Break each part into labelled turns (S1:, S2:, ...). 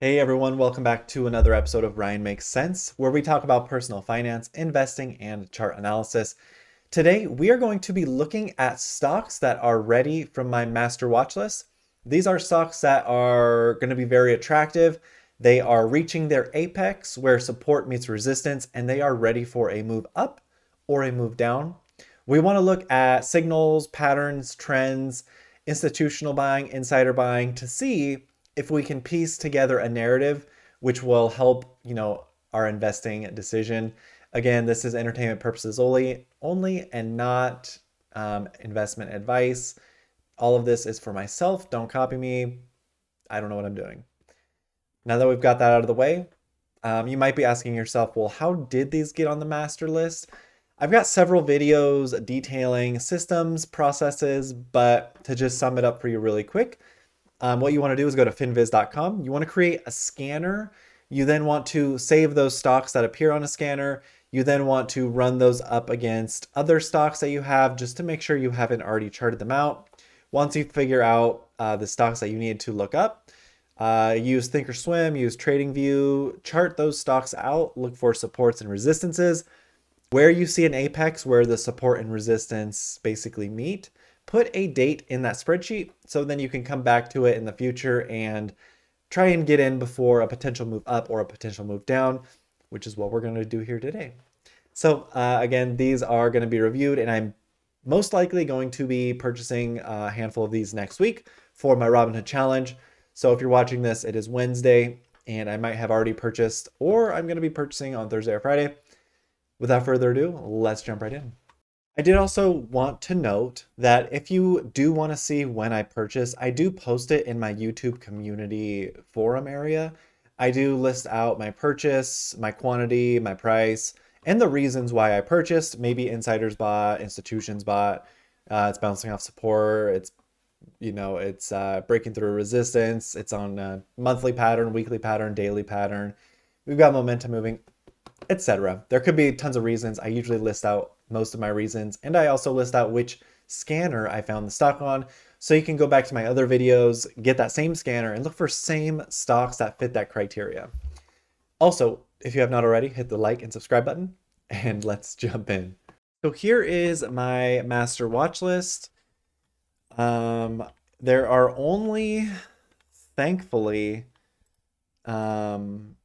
S1: Hey everyone, welcome back to another episode of Ryan Makes Cents, where we talk about personal finance, investing, and chart analysis. Today, we are going to be looking at stocks that are ready from my master watch list. These are stocks that are going to be very attractive. They are reaching their apex where support meets resistance, and they are ready for a move up or a move down. We want to look at signals, patterns, trends, institutional buying, insider buying to see if we can piece together a narrative which will help, you know, our investing decision. Again, this is entertainment purposes only, only and not um, investment advice. All of this is for myself. Don't copy me. I don't know what I'm doing. Now that we've got that out of the way, um, you might be asking yourself, well, how did these get on the master list? I've got several videos detailing systems, processes, but to just sum it up for you really quick, um, what you want to do is go to finviz.com. You want to create a scanner. You then want to save those stocks that appear on a scanner. You then want to run those up against other stocks that you have just to make sure you haven't already charted them out. Once you figure out uh, the stocks that you need to look up, uh, use Thinkorswim, use TradingView, chart those stocks out, look for supports and resistances. Where you see an apex where the support and resistance basically meet, put a date in that spreadsheet so then you can come back to it in the future and try and get in before a potential move up or a potential move down, which is what we're going to do here today. So uh, again, these are going to be reviewed and I'm most likely going to be purchasing a handful of these next week for my Robinhood challenge. So if you're watching this, it is Wednesday and I might have already purchased or I'm going to be purchasing on Thursday or Friday. Without further ado, let's jump right in. I did also want to note that if you do want to see when I purchase, I do post it in my YouTube community forum area. I do list out my purchase, my quantity, my price, and the reasons why I purchased. Maybe insiders bought, institutions bought, uh, it's bouncing off support, it's you know, it's uh, breaking through resistance, it's on a monthly pattern, weekly pattern, daily pattern. We've got momentum moving, etc. There could be tons of reasons. I usually list out most of my reasons. And I also list out which scanner I found the stock on. So you can go back to my other videos, get that same scanner and look for same stocks that fit that criteria. Also, if you have not already, hit the like and subscribe button and let's jump in. So here is my master watch list. Um, there are only, thankfully, um,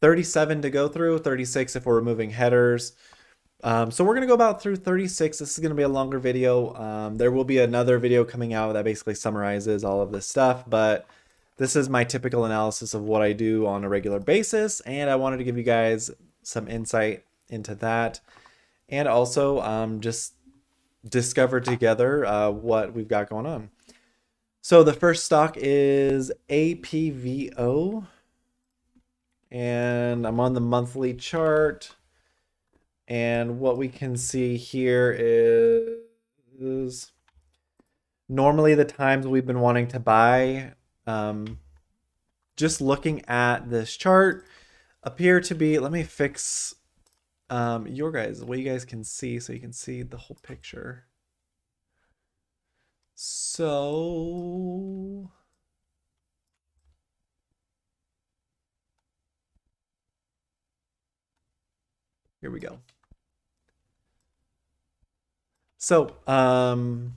S1: 37 to go through, 36 if we're removing headers. Um, so we're going to go about through 36. This is going to be a longer video. Um, there will be another video coming out that basically summarizes all of this stuff, but this is my typical analysis of what I do on a regular basis, and I wanted to give you guys some insight into that, and also um, just discover together uh, what we've got going on. So the first stock is APVO, and I'm on the monthly chart. And what we can see here is normally the times we've been wanting to buy, um, just looking at this chart, appear to be, let me fix um, your guys, what you guys can see so you can see the whole picture. So here we go. So, um,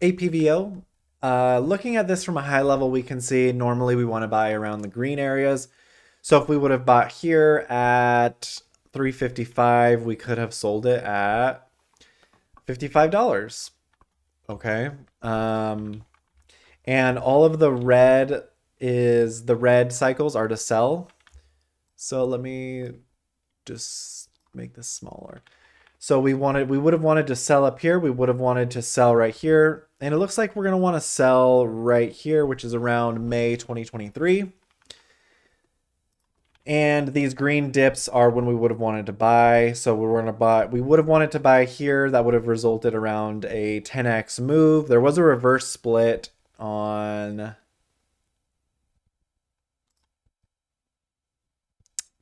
S1: APVO, uh, looking at this from a high level, we can see normally we want to buy around the green areas. So if we would have bought here at 355, we could have sold it at $55. Okay. Um, and all of the red is the red cycles are to sell. So let me just make this smaller. So we wanted, we would have wanted to sell up here. We would have wanted to sell right here. And it looks like we're going to want to sell right here, which is around May 2023. And these green dips are when we would have wanted to buy. So we were going to buy, we would have wanted to buy here. That would have resulted around a 10x move. There was a reverse split on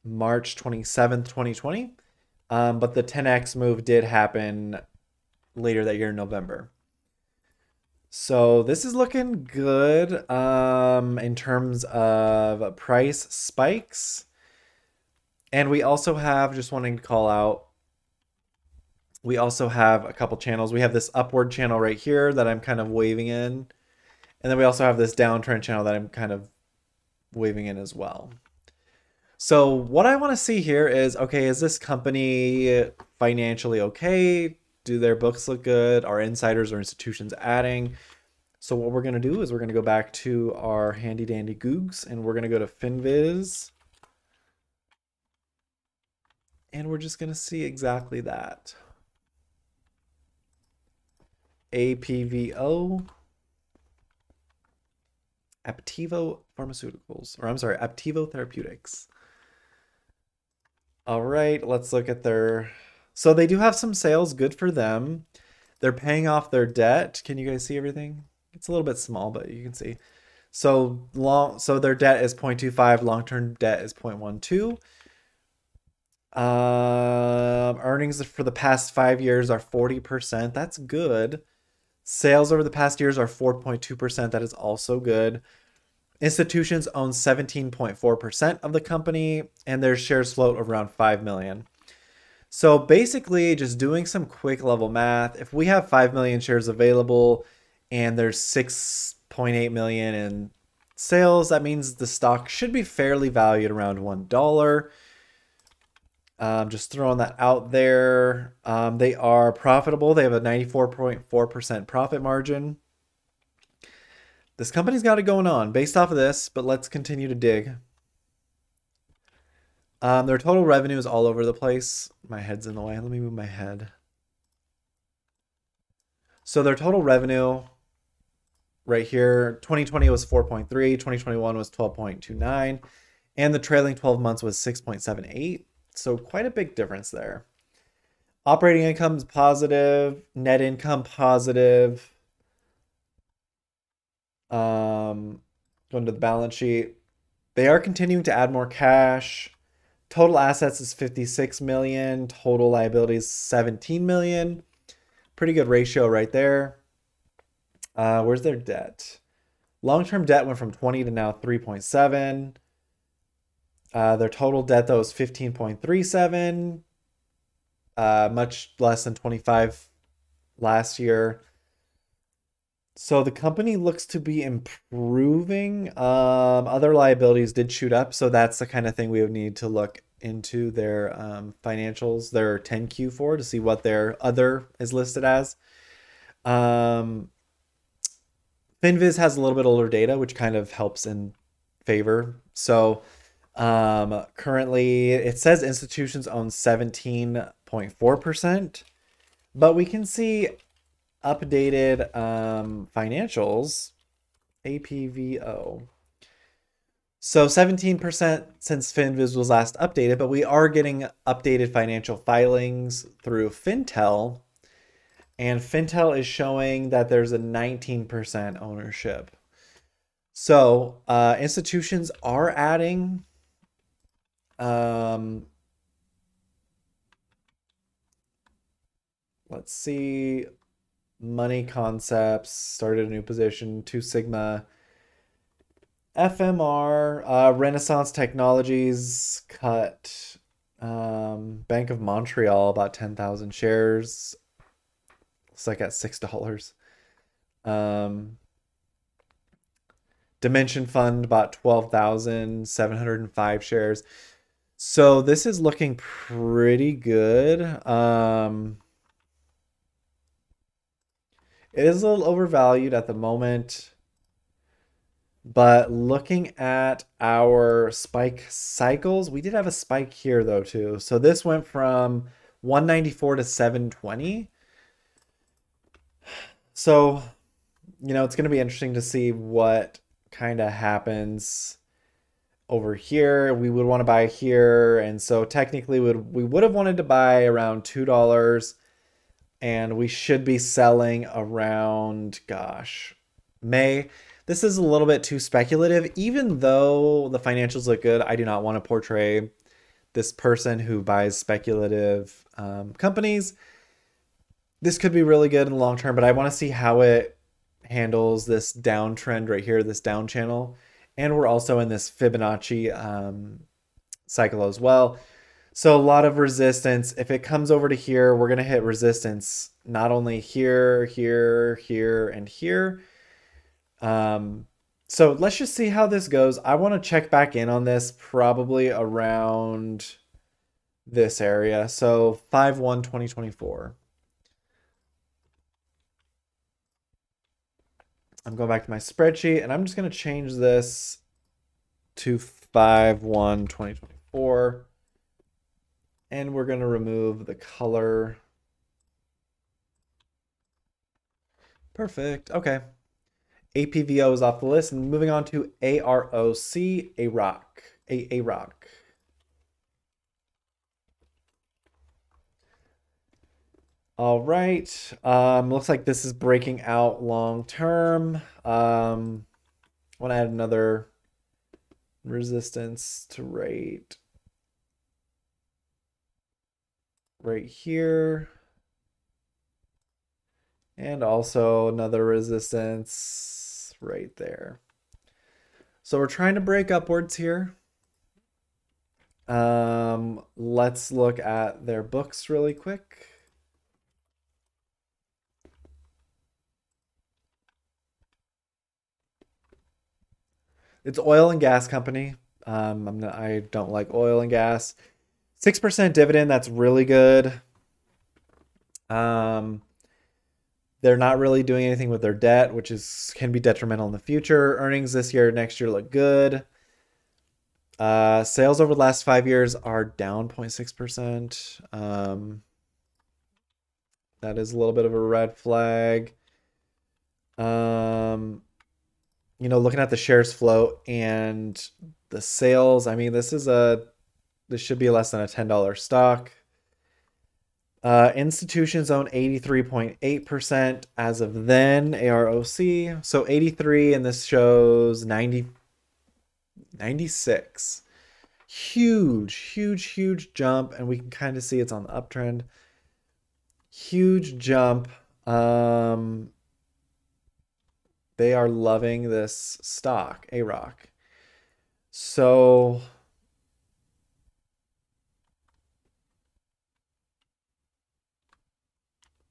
S1: March 27th, 2020. Um, but the 10x move did happen later that year in November. So this is looking good um, in terms of price spikes. And we also have, just wanting to call out, we also have a couple channels. We have this upward channel right here that I'm kind of waving in. And then we also have this downtrend channel that I'm kind of waving in as well. So what I want to see here is, okay, is this company financially okay? Do their books look good? Are insiders or institutions adding? So what we're going to do is we're going to go back to our handy dandy Googs and we're going to go to FinViz. And we're just going to see exactly that. APVO. Aptevo Pharmaceuticals, or I'm sorry, Aptevo Therapeutics. All right, let's look at their. So they do have some sales, good for them. They're paying off their debt. Can you guys see everything? It's a little bit small, but you can see. So long, so their debt is 0.25, long-term debt is 0.12. Um, earnings for the past five years are 40%. That's good. Sales over the past years are 4.2%. That is also good. Institutions own 17.4% of the company, and their shares float of around 5 million. So basically, just doing some quick level math, if we have 5 million shares available and there's 6.8 million in sales, that means the stock should be fairly valued around $1. Um, just throwing that out there. Um, they are profitable. They have a 94.4% profit margin. This company's got it going on based off of this, but let's continue to dig. Um, their total revenue is all over the place. My head's in the way. Let me move my head. So their total revenue right here, 2020 was 4.3, 2021 was 12.29, and the trailing 12 months was 6.78. So quite a big difference there. Operating income is positive, net income positive. Um, going to the balance sheet. They are continuing to add more cash. Total assets is 56 million, total liabilities 17 million. Pretty good ratio right there. Uh, where's their debt? Long-term debt went from 20 to now 3.7. Uh, their total debt though is 15.37, uh, much less than 25 last year. So the company looks to be improving. Um, other liabilities did shoot up, so that's the kind of thing we would need to look into their um, financials, their 10Q for to see what their other is listed as. Um, FinViz has a little bit older data, which kind of helps in favor. So um, currently, it says institutions own 17.4%, but we can see updated um, financials, APVO. So 17% since FinViz was last updated, but we are getting updated financial filings through Fintel. And Fintel is showing that there's a 19% ownership. So uh, institutions are adding um, let's see money concepts started a new position two sigma fmr uh, renaissance technologies cut um, bank of montreal about 10000 shares. It's like at six dollars. Um, dimension fund bought 12705 shares. So this is looking pretty good. Um it is a little overvalued at the moment. But looking at our spike cycles, we did have a spike here though too. So this went from 194 to 720. So, you know, it's going to be interesting to see what kind of happens over here. We would want to buy here. And so technically would we would have wanted to buy around $2 and we should be selling around, gosh, May. This is a little bit too speculative. Even though the financials look good, I do not want to portray this person who buys speculative um, companies. This could be really good in the long term, but I want to see how it handles this downtrend right here, this down channel. And we're also in this Fibonacci um, cycle as well. So a lot of resistance. If it comes over to here, we're going to hit resistance not only here, here, here, and here. Um, so let's just see how this goes. I want to check back in on this probably around this area. So 5-1 2024. I'm going back to my spreadsheet and I'm just going to change this to 5-1 2024. And we're going to remove the color. Perfect. Okay. APVO is off the list. And moving on to AROC, a rock. A, a rock. All right. Um, looks like this is breaking out long term. Um, I want to add another resistance to rate right here. And also another resistance right there. So we're trying to break upwards here. Um, let's look at their books really quick. It's oil and gas company. Um, not, I don't like oil and gas. Six percent dividend. That's really good. Um, they're not really doing anything with their debt, which is can be detrimental in the future. Earnings this year, next year look good. Uh, sales over the last five years are down 0.6%. Um, that is a little bit of a red flag. Um, you know, looking at the shares float and the sales, I mean, this is a this should be less than a $10 stock. Uh, institutions own 83.8% as of then, AROC. So 83, and this shows 90, 96. Huge, huge, huge jump. And we can kind of see it's on the uptrend. Huge jump. Um, they are loving this stock, AROC. So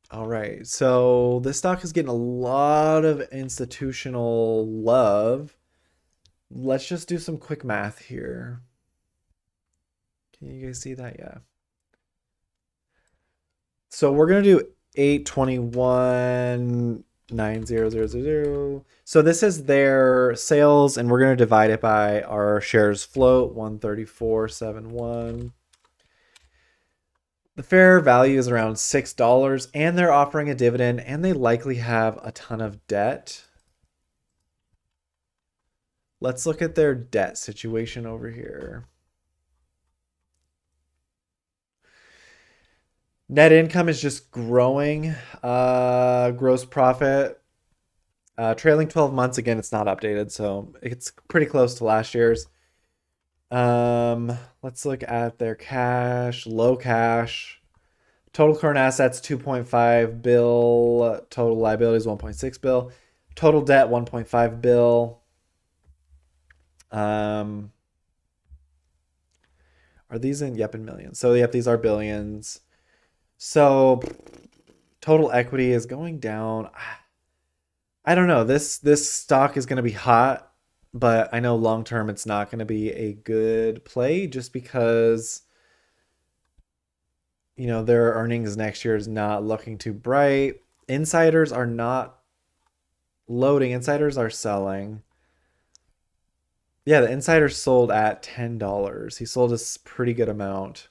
S1: All right, so this stock is getting a lot of institutional love. Let's just do some quick math here. Can you guys see that? Yeah. So we're going to do 821 90000. So this is their sales and we're going to divide it by our shares float 134.71. The fair value is around $6 and they're offering a dividend and they likely have a ton of debt. Let's look at their debt situation over here. Net income is just growing. Uh, gross profit, uh, trailing 12 months. Again, it's not updated, so it's pretty close to last year's. Um, let's look at their cash, low cash. Total current assets 2.5 bill, total liabilities 1.6 bill, total debt 1.5 bill. Um, are these in? Yep, in millions. So yep, these are billions. So total equity is going down. I don't know. This this stock is going to be hot, but I know long term it's not going to be a good play just because you know their earnings next year is not looking too bright. Insiders are not loading. Insiders are selling. Yeah, the insider sold at $10. He sold a pretty good amount.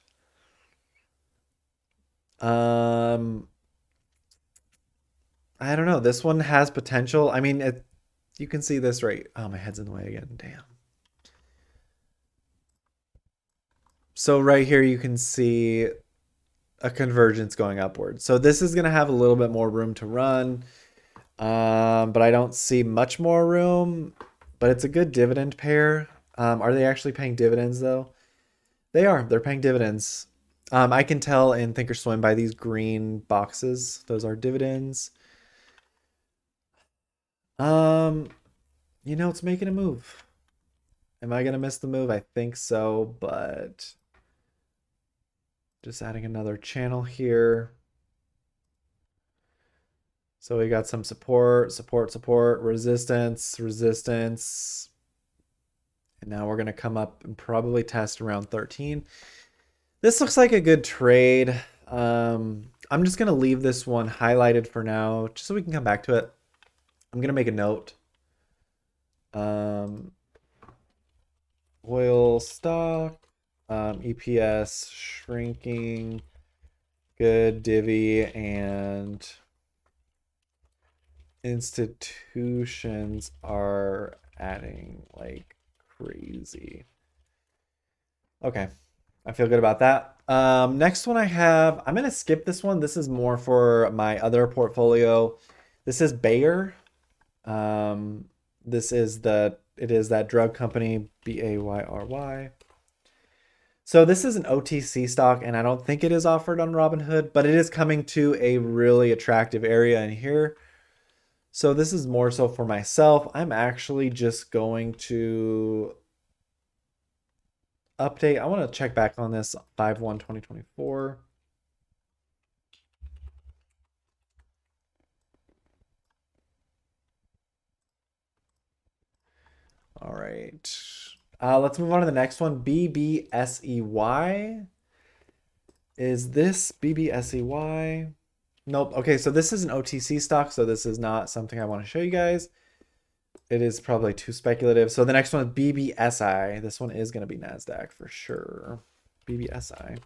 S1: Um, I don't know. This one has potential. I mean, it, you can see this right. Oh, my head's in the way again. Damn. So right here, you can see a convergence going upward. So this is going to have a little bit more room to run. Um, but I don't see much more room. But it's a good dividend pair. Um, are they actually paying dividends though? They are. They're paying dividends. Um, I can tell in Thinkorswim by these green boxes. Those are dividends. Um, you know, it's making a move. Am I gonna miss the move? I think so, but just adding another channel here. So we got some support, support, support, resistance, resistance. And now we're to come up and probably test around 13. This looks like a good trade. Um, I'm just to leave this one highlighted for now, just so we can come back to it. I'm to make a note. Um, oil stock, um, EPS shrinking, good divvy, and institutions are adding like crazy. Okay. I feel good about that. Um, next one I have, I'm going to skip this one. This is more for my other portfolio. This is Bayer. Um, this is the, it is that drug company, B-A-Y-R-Y. So this is an OTC stock, and I don't think it is offered on Robinhood, but it is coming to a really attractive area in here. So this is more so for myself. I'm actually just going to update. I want to check back on this 5-1-2024. All right. Uh, let's move on to the next one. BBSEY. Is this BBSEY? Nope. Okay, so this is an OTC stock, so this is not something I want to show you guys. It is probably too speculative. So the next one is BBSI. This one is going to be NASDAQ for sure. BBSI.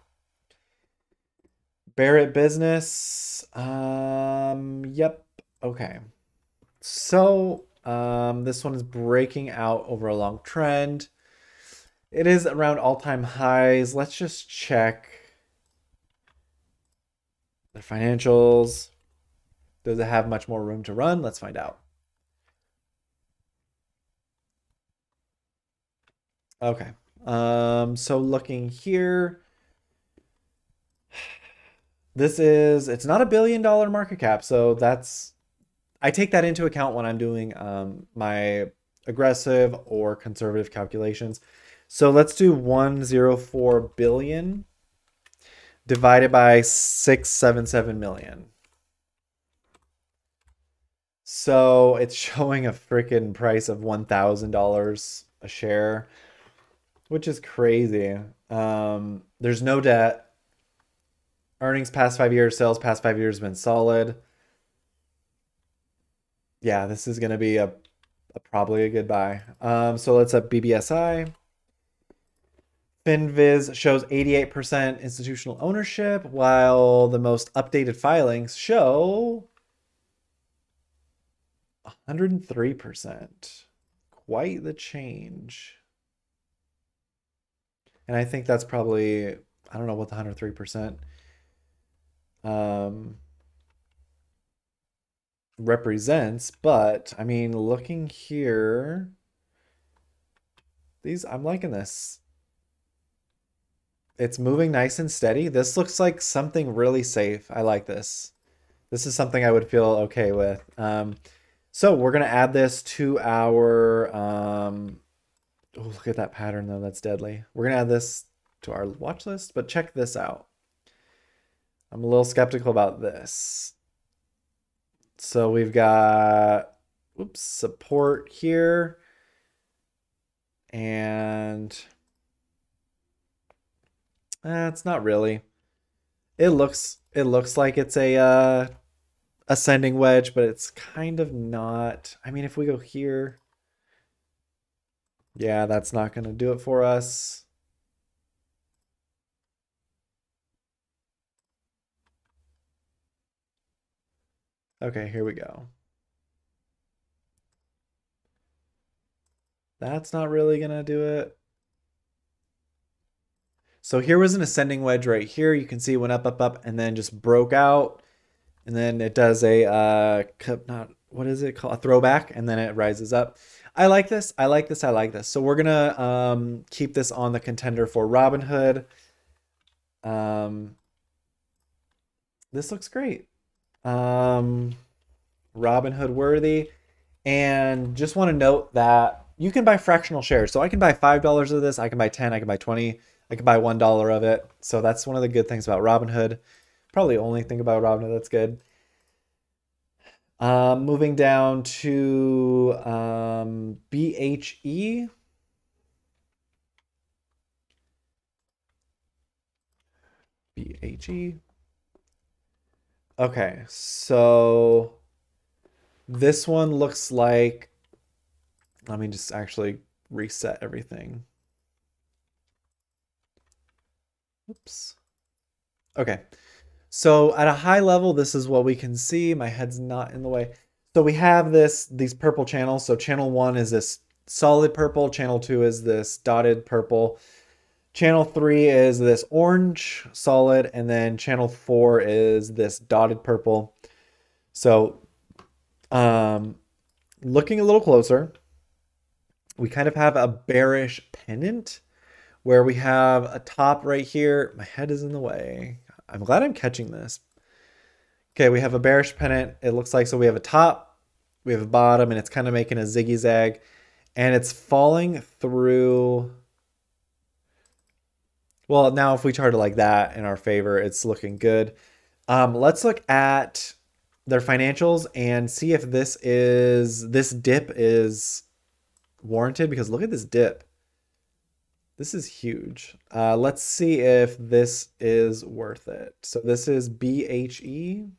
S1: Barrett Business. Um, yep. Okay. So um, this one is breaking out over a long trend. It is around all-time highs. Let's just check their financials. Does it have much more room to run? Let's find out. Okay. Um, so looking here, this is, it's not a billion dollar market cap. So that's, I take that into account when I'm doing um, my aggressive or conservative calculations. So let's do 104 billion divided by 677 million. So it's showing a freaking price of $1,000 a share, which is crazy. Um, there's no debt. Earnings past five years, sales past five years have been solid. Yeah, this is going to be a, a, probably a good buy. Um, so let's up BBSI. FinViz shows 88% institutional ownership, while the most updated filings show 103%. Quite the change. And I think that's probably, I don't know what the 103% um, represents, but I mean, looking here, these, I'm liking this. It's moving nice and steady. This looks like something really safe. I like this. This is something I would feel okay with. Um, so we're going to add this to our... Um, oh, look at that pattern, though. That's deadly. We're going to add this to our watch list, but check this out. I'm a little skeptical about this. So we've got oops, support here. And uh, it's not really. It looks it looks like it's a uh, ascending wedge, but it's kind of not. I mean, if we go here, yeah, that's not going to do it for us. Okay, here we go. That's not really going to do it. So here was an ascending wedge right here. You can see it went up, up, up, and then just broke out. And then it does a, uh, not, what is it called? A throwback, and then it rises up. I like this. I like this. I like this. So we're going to um, keep this on the contender for Robinhood. Um, this looks great. Um, Robinhood worthy. And just want to note that you can buy fractional shares. So I can buy $5 of this, I can buy 10, I can buy 20, I can buy $1 of it. So that's one of the good things about Robinhood. Probably only thing about Robinhood that's good. Um, moving down to um, BHE. BHE. Okay, so this one looks like, let me just actually reset everything. Oops. Okay. So at a high level, this is what we can see. My head's not in the way. So we have this, these purple channels. So channel one is this solid purple. Channel two is this dotted purple. Channel three is this orange solid. And then channel four is this dotted purple. So um, looking a little closer, we kind of have a bearish pennant where we have a top right here. My head is in the way. I'm glad I'm catching this. Okay, we have a bearish pennant. It looks like so we have a top, we have a bottom, and it's kind of making a ziggy zag, and it's falling through. Well, now if we chart it like that in our favor, it's looking good. Um, let's look at their financials and see if this is this dip is warranted because look at this dip. This is huge. Uh, let's see if this is worth it. So this is BHE.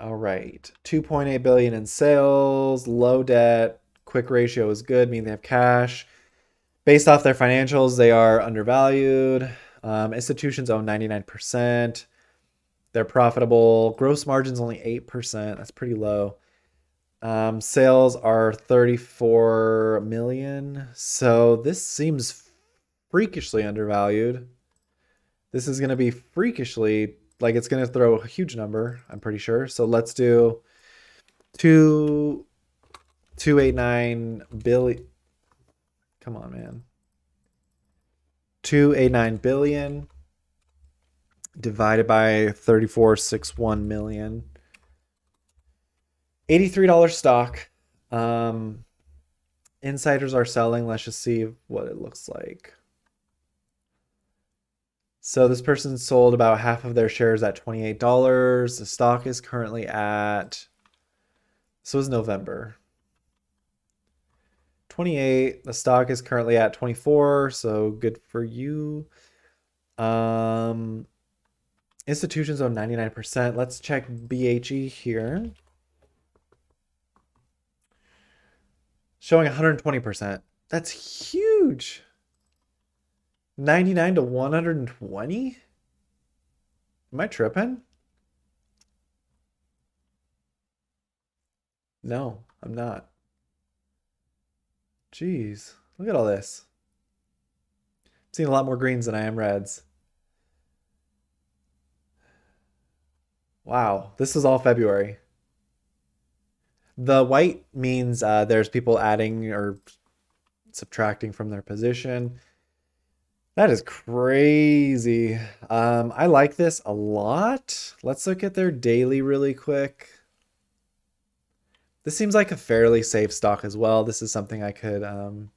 S1: All right, 2.8 billion in sales, low debt, quick ratio is good, meaning they have cash. Based off their financials, they are undervalued. Um, institutions own 99%. They're profitable. Gross margin's only 8%. That's pretty low. Um, sales are 34 million. So this seems freakishly undervalued. This is going to be freakishly, like it's going to throw a huge number, I'm pretty sure. So let's do two, 289 billion. Come on, man. 289 billion divided by 3461 million. $83 stock. Um, insiders are selling. Let's just see what it looks like. So this person sold about half of their shares at $28. The stock is currently at, so was November. 28. The stock is currently at 24, so good for you. Um, Institutions own 99%. Let's check BHE here. Showing 120%. That's huge. 99 to 120? Am I tripping? No, I'm not. Jeez, look at all this. I'm seeing a lot more greens than I am reds. Wow, this is all February. The white means uh, there's people adding or subtracting from their position. That is crazy. Um, I like this a lot. Let's look at their daily really quick. This seems like a fairly safe stock as well. This is something I could um,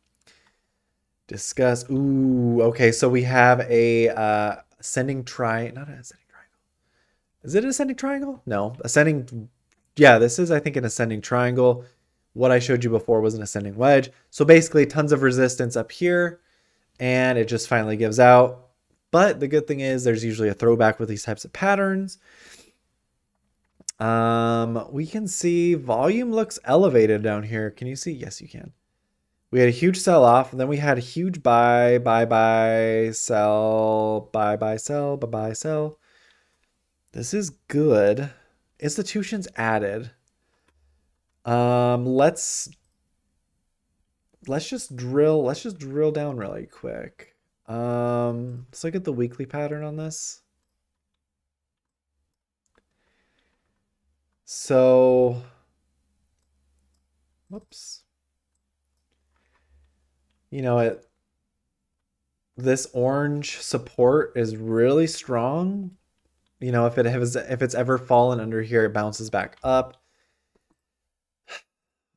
S1: discuss. Ooh, okay. So we have a uh, ascending tri, not an ascending triangle. is it an ascending triangle? No, ascending. Yeah, this is, I think, an ascending triangle. What I showed you before was an ascending wedge. So basically, tons of resistance up here, and it just finally gives out. But the good thing is there's usually a throwback with these types of patterns. Um, we can see volume looks elevated down here. Can you see? Yes, you can. We had a huge sell off, and then we had a huge buy, buy, buy, sell, buy, buy, sell, buy, buy, sell. This is good. Institutions added. Um, let's let's just drill. Let's just drill down really quick. Um, let's look at the weekly pattern on this. So, whoops. You know it. this orange support is really strong. You know, if it has if it's ever fallen under here, it bounces back up.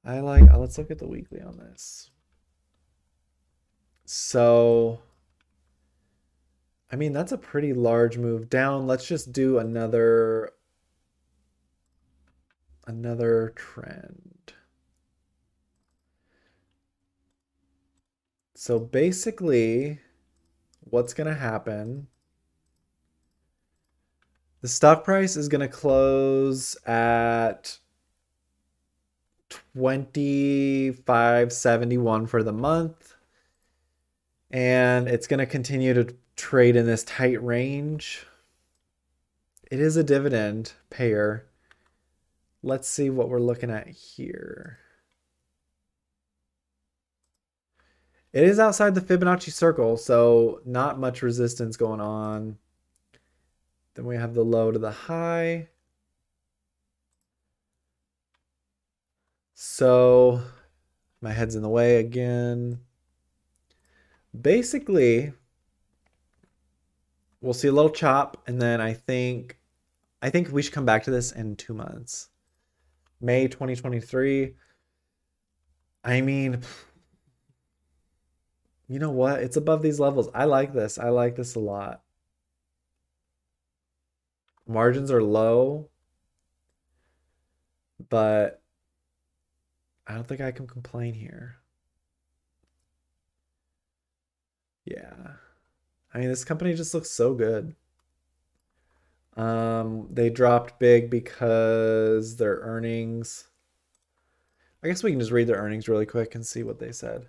S1: I like let's look at the weekly on this. So I mean, that's a pretty large move down. Let's just do another another trend. So basically, what's going to happen? The stock price is going to close at 2571 for the month and it's going to continue to trade in this tight range. It is a dividend payer. Let's see what we're looking at here. It is outside the Fibonacci circle, so not much resistance going on. Then we have the low to the high. So my head's in the way again. Basically, we'll see a little chop, and then I think I think we should come back to this in two months. May 2023. I mean, you know what? It's above these levels. I like this. I like this a lot. Margins are low, but I don't think I can complain here. Yeah. I mean, this company just looks so good. Um, they dropped big because their earnings. I guess we can just read their earnings really quick and see what they said.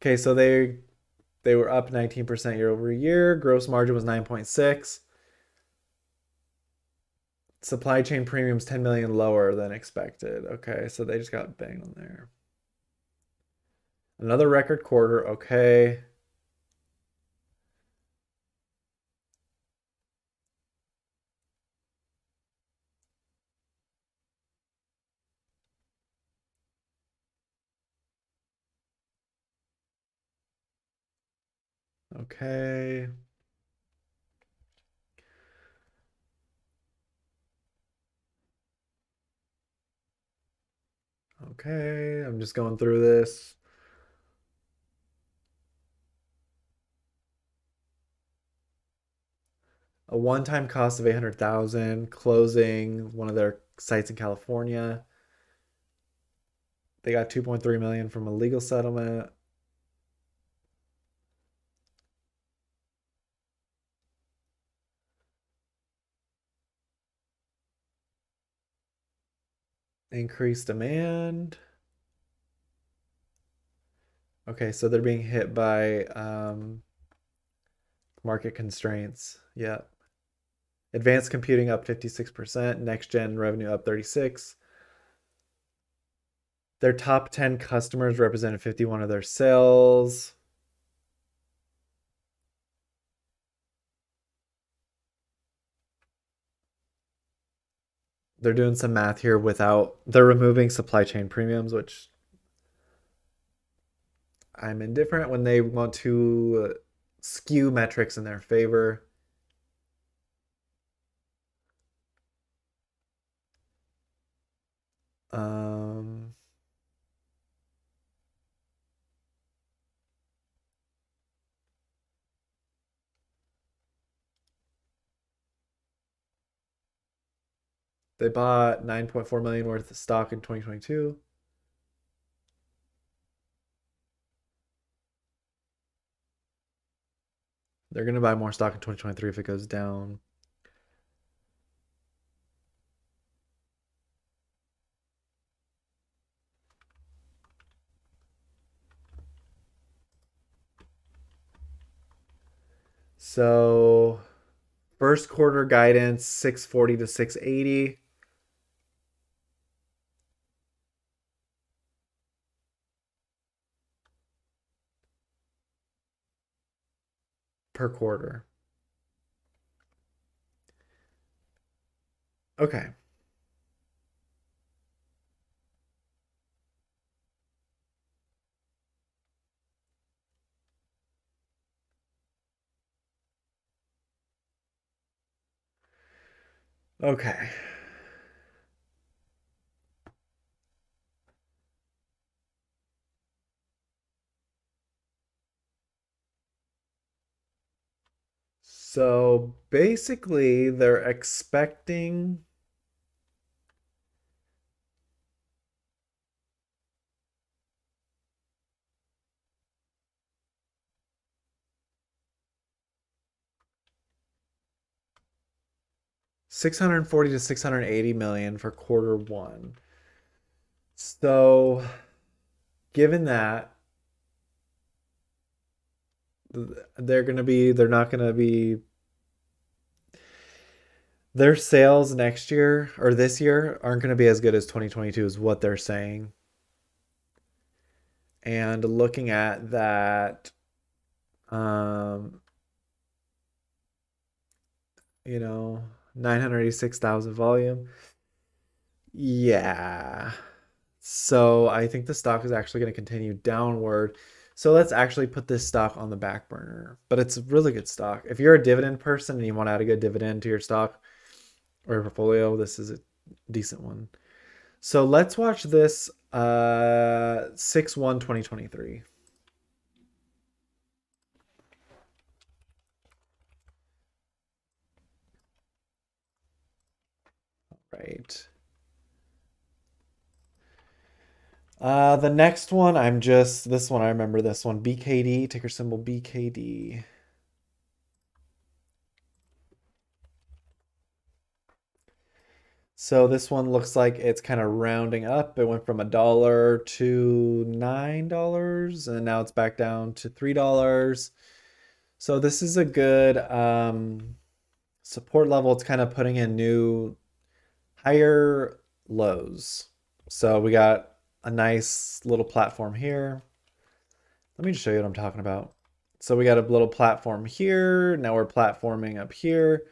S1: Okay, so they they were up 19% year over year. Gross margin was 9.6. Supply chain premiums 10 million lower than expected. Okay, so they just got banged on there. Another record quarter. Okay. Okay. Okay, I'm just going through this. A one-time cost of 800,000, closing one of their sites in California. They got 2.3 million from a legal settlement. Increased demand. Okay, so they're being hit by um, market constraints. Yeah. Advanced computing up 56%, next gen revenue up 36. Their top 10 customers represented 51 of their sales. They're doing some math here without they're removing supply chain premiums, which I'm indifferent when they want to skew metrics in their favor. Um, They bought 9.4 million worth of stock in 2022. They're going to buy more stock in 2023 if it goes down. So, first quarter guidance 640 to 680. Per quarter. Okay. Okay. So basically, they're expecting. Six hundred forty to six hundred eighty million for quarter one. So, given that, they're gonna be, they're not gonna be their sales next year or this year aren't going to be as good as 2022 is what they're saying. And looking at that um you know 986,000 volume. Yeah. So i think the stock is actually going to continue downward so let's actually put this stock on the back burner but it's a really good stock if you're a dividend person and you want to add a good dividend to your stock or your portfolio. This is a decent one. So let's watch this uh 6 1 2023. Right. Uh, the next one, I'm just, this one, I remember this one. BKD, ticker symbol BKD. So this one looks like it's kind of rounding up. It went from a dollar to nine dollars, and now it's back down to three dollars. So this is a good um, support level. It's kind of putting in new higher lows. So we got a nice little platform here. Let me just show you what I'm talking about. So we got a little platform here. Now we're platforming up here.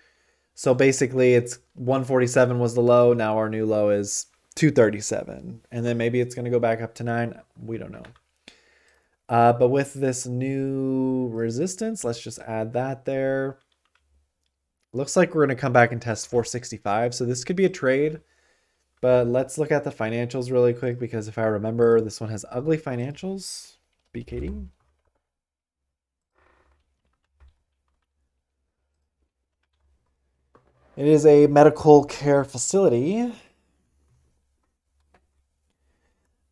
S1: So basically, it's 147 was the low. Now our new low is 237. And then maybe it's going to go back up to 9. We don't know. Uh, but with this new resistance, let's just add that there. Looks like we're going to come back and test 465. So this could be a trade. But let's look at the financials really quick because if I remember, this one has ugly financials. BKD. It is a medical care facility.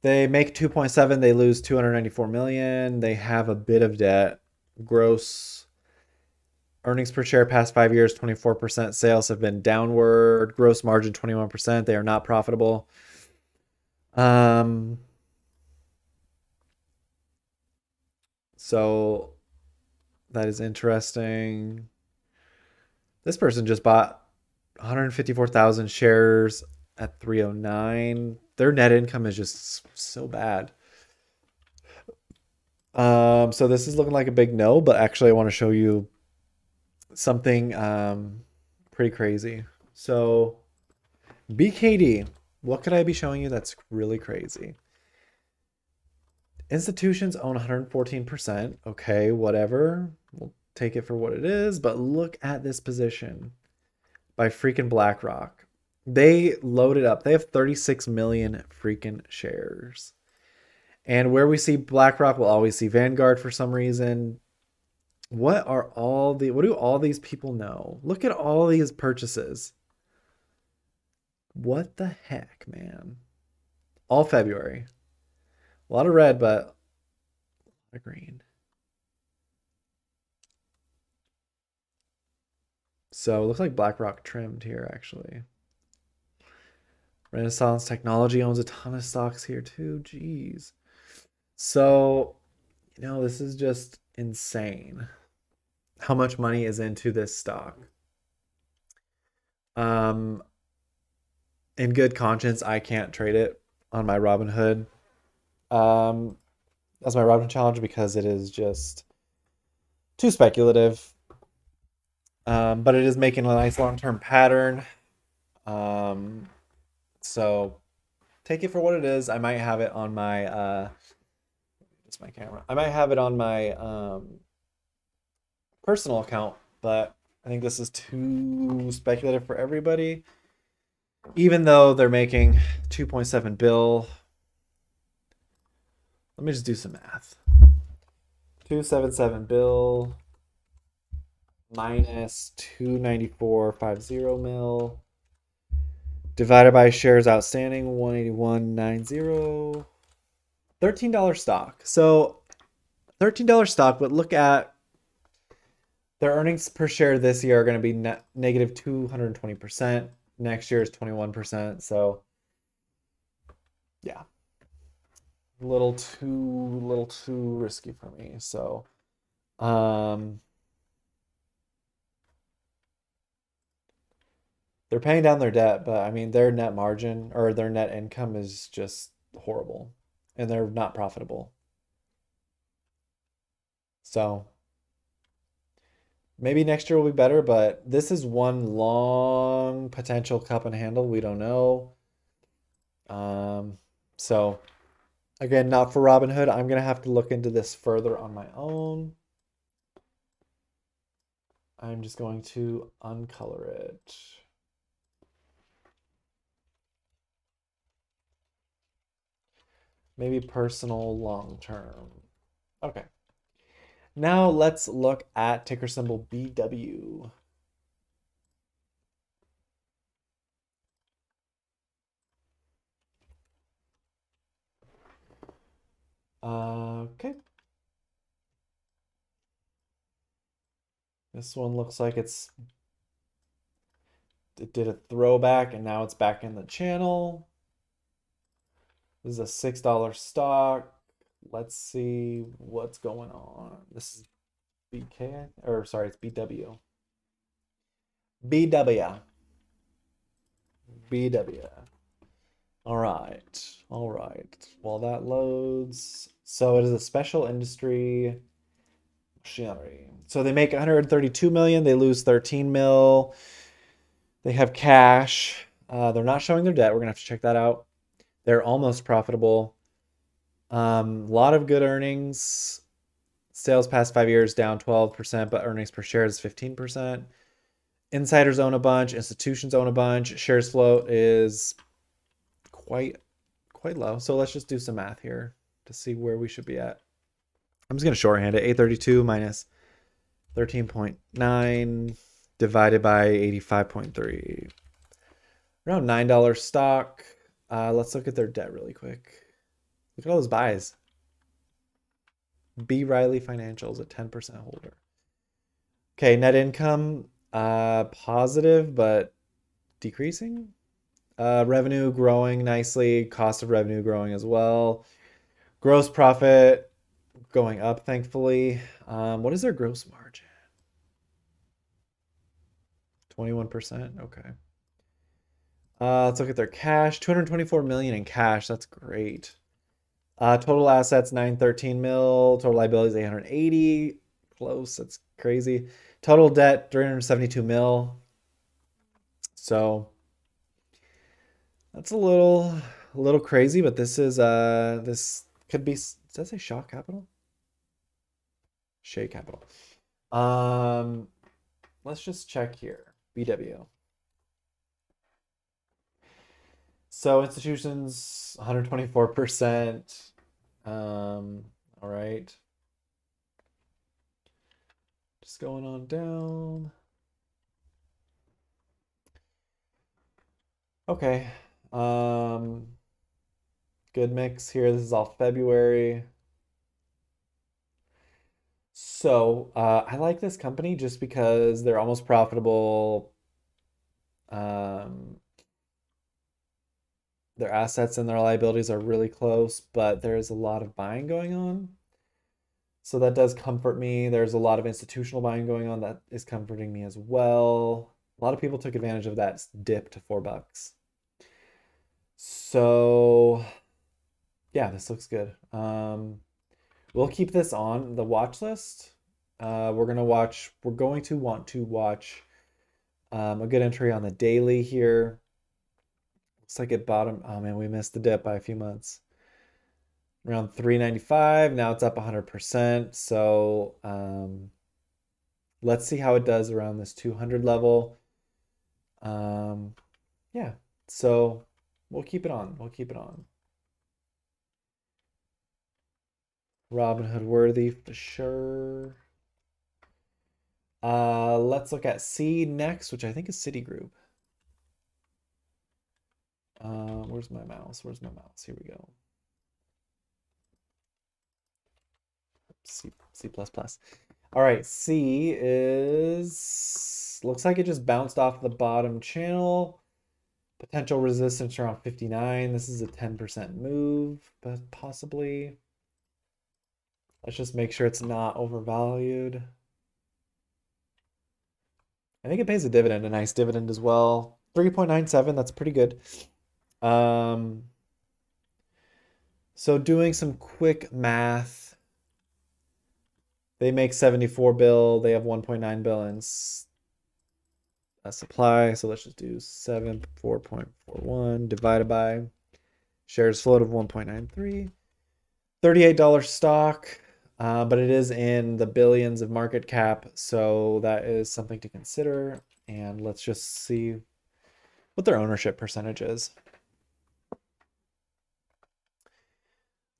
S1: They make 2.7, they lose 294 million. They have a bit of debt. Gross earnings per share past 5 years 24%. Sales have been downward. Gross margin 21%. They are not profitable. Um so that is interesting. This person just bought 154,000 shares at 309. Their net income is just so bad. Um, so this is looking like a big no, but actually I want to show you something um, pretty crazy. So BKD, what could I be showing you that's really crazy? Institutions own 114%. Okay, whatever. We'll take it for what it is, but look at this position by freaking BlackRock. They loaded up. They have 36 million freaking shares. And where we see BlackRock, we'll always see Vanguard for some reason. What are all the what do all these people know? Look at all these purchases. What the heck, man? All February. A lot of red, but a green. So it looks like BlackRock trimmed here, actually. Renaissance Technology owns a ton of stocks here too. Jeez. So, you know, this is just insane how much money is into this stock. Um, in good conscience, I can't trade it on my Robinhood. Um, as my Robinhood challenge because it is just too speculative Um, but it is making a nice long-term pattern. Um, so take it for what it is. I might have it on my uh it's my camera. I might have it on my um personal account, but I think this is too speculative for everybody. Even though they're making 2.7 bill. Let me just do some math. 277 bill minus 294.50 mil divided by shares outstanding 181.90 $13 stock. So $13 stock but look at their earnings per share this year are going to be net negative 220% next year is 21% so yeah. A little too little too risky for me so um they're paying down their debt, but I mean their net margin or their net income is just horrible and they're not profitable. So maybe next year will be better, but this is one long potential cup and handle. We don't know. Um, so again, not for Robinhood. I'm gonna have to look into this further on my own. I'm just going to uncolor it. Maybe personal long term. Okay. Now let's look at ticker symbol BW. Uh, okay. This one looks like it's it did a throwback and now it's back in the channel. This is a six dollar stock. Let's see what's going on. This is BK or sorry, it's BW. BW. BW. All right. All right. While that loads, so it is a special industry machinery. So they make 132 million, they lose 13 mil. They have cash. Uh, they're not showing their debt. We're gonna have to check that out. They're almost profitable. A um, lot of good earnings. Sales past five years down 12%, but earnings per share is 15%. Insiders own a bunch, institutions own a bunch. Shares float is quite quite low. So let's just do some math here to see where we should be at. I'm just going to shorthand it. 832 minus 13.9 divided by 85.3. Around $9 stock. Uh, let's look at their debt really quick. Look at all those buys. B. Riley Financials, a 10% holder. Okay, net income uh, positive, but decreasing. Uh, revenue growing nicely, cost of revenue growing as well. Gross profit going up, thankfully. Um, what is their gross margin? 21%. Okay. Uh, let's look at their cash. 224 million in cash. That's great. Uh, total assets 913 mil. Total liabilities 880. Close. That's crazy. Total debt 372 mil. So that's a little a little crazy, but this is uh this could be does that say Shaw Capital? Shea Capital. Um let's just check here. BW. So institutions 124%. Um, all right. Just going on down. Okay. Um, good mix here. This is all February. So uh, I like this company just because they're almost profitable. Um, their assets and their liabilities are really close, but there's a lot of buying going on. So that does comfort me. There's a lot of institutional buying going on that is comforting me as well. A lot of people took advantage of that dip to four bucks. So yeah, this looks good. Um, we'll keep this on the watch list. Uh, we're gonna watch. We're going to want to watch um, a good entry on the daily here. Looks like it bottom. Oh man, we missed the dip by a few months. Around 395. Now it's up 100%. So um, let's see how it does around this 200 level. Um, yeah. So we'll keep it on. We'll keep it on. Robinhood worthy for sure. Uh, let's look at C next, which I think is Citigroup. Uh, where's my mouse? Where's my mouse? Here we go. C, C++. All right, C is, looks like it just bounced off the bottom channel. Potential resistance around 59. This is a 10% move, but possibly. Let's just make sure it's not overvalued. I think it pays a dividend, a nice dividend as well. 3.97, that's pretty good. Um, so doing some quick math, they make 74 bill, they have 1.9 billions a supply. So let's just do 7, 4.41 divided by shares float of 1.93. $38 stock, uh, but it is in the billions of market cap. So that is something to consider. And let's just see what their ownership percentage is.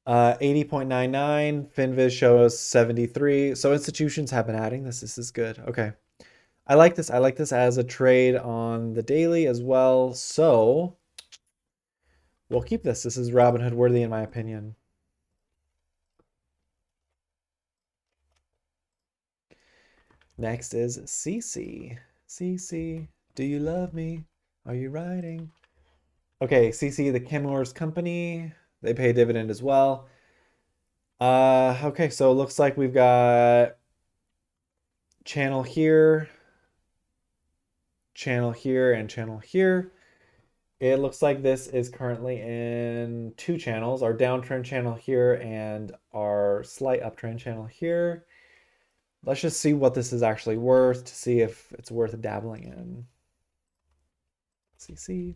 S1: Uh, 80.99, FinViz shows 73. So institutions have been adding this. This is good. Okay. I like this. I like this as a trade on the daily as well. So we'll keep this. This is Robinhood worthy in my opinion. Next is CC. CC, do you love me? Are you riding? Okay, CC, the Chemours company. They pay dividend as well. Uh, okay, so it looks like we've got channel here, channel here, and channel here. It looks like this is currently in two channels, our downtrend channel here and our slight uptrend channel here. Let's just see what this is actually worth to see if it's worth dabbling in. CC.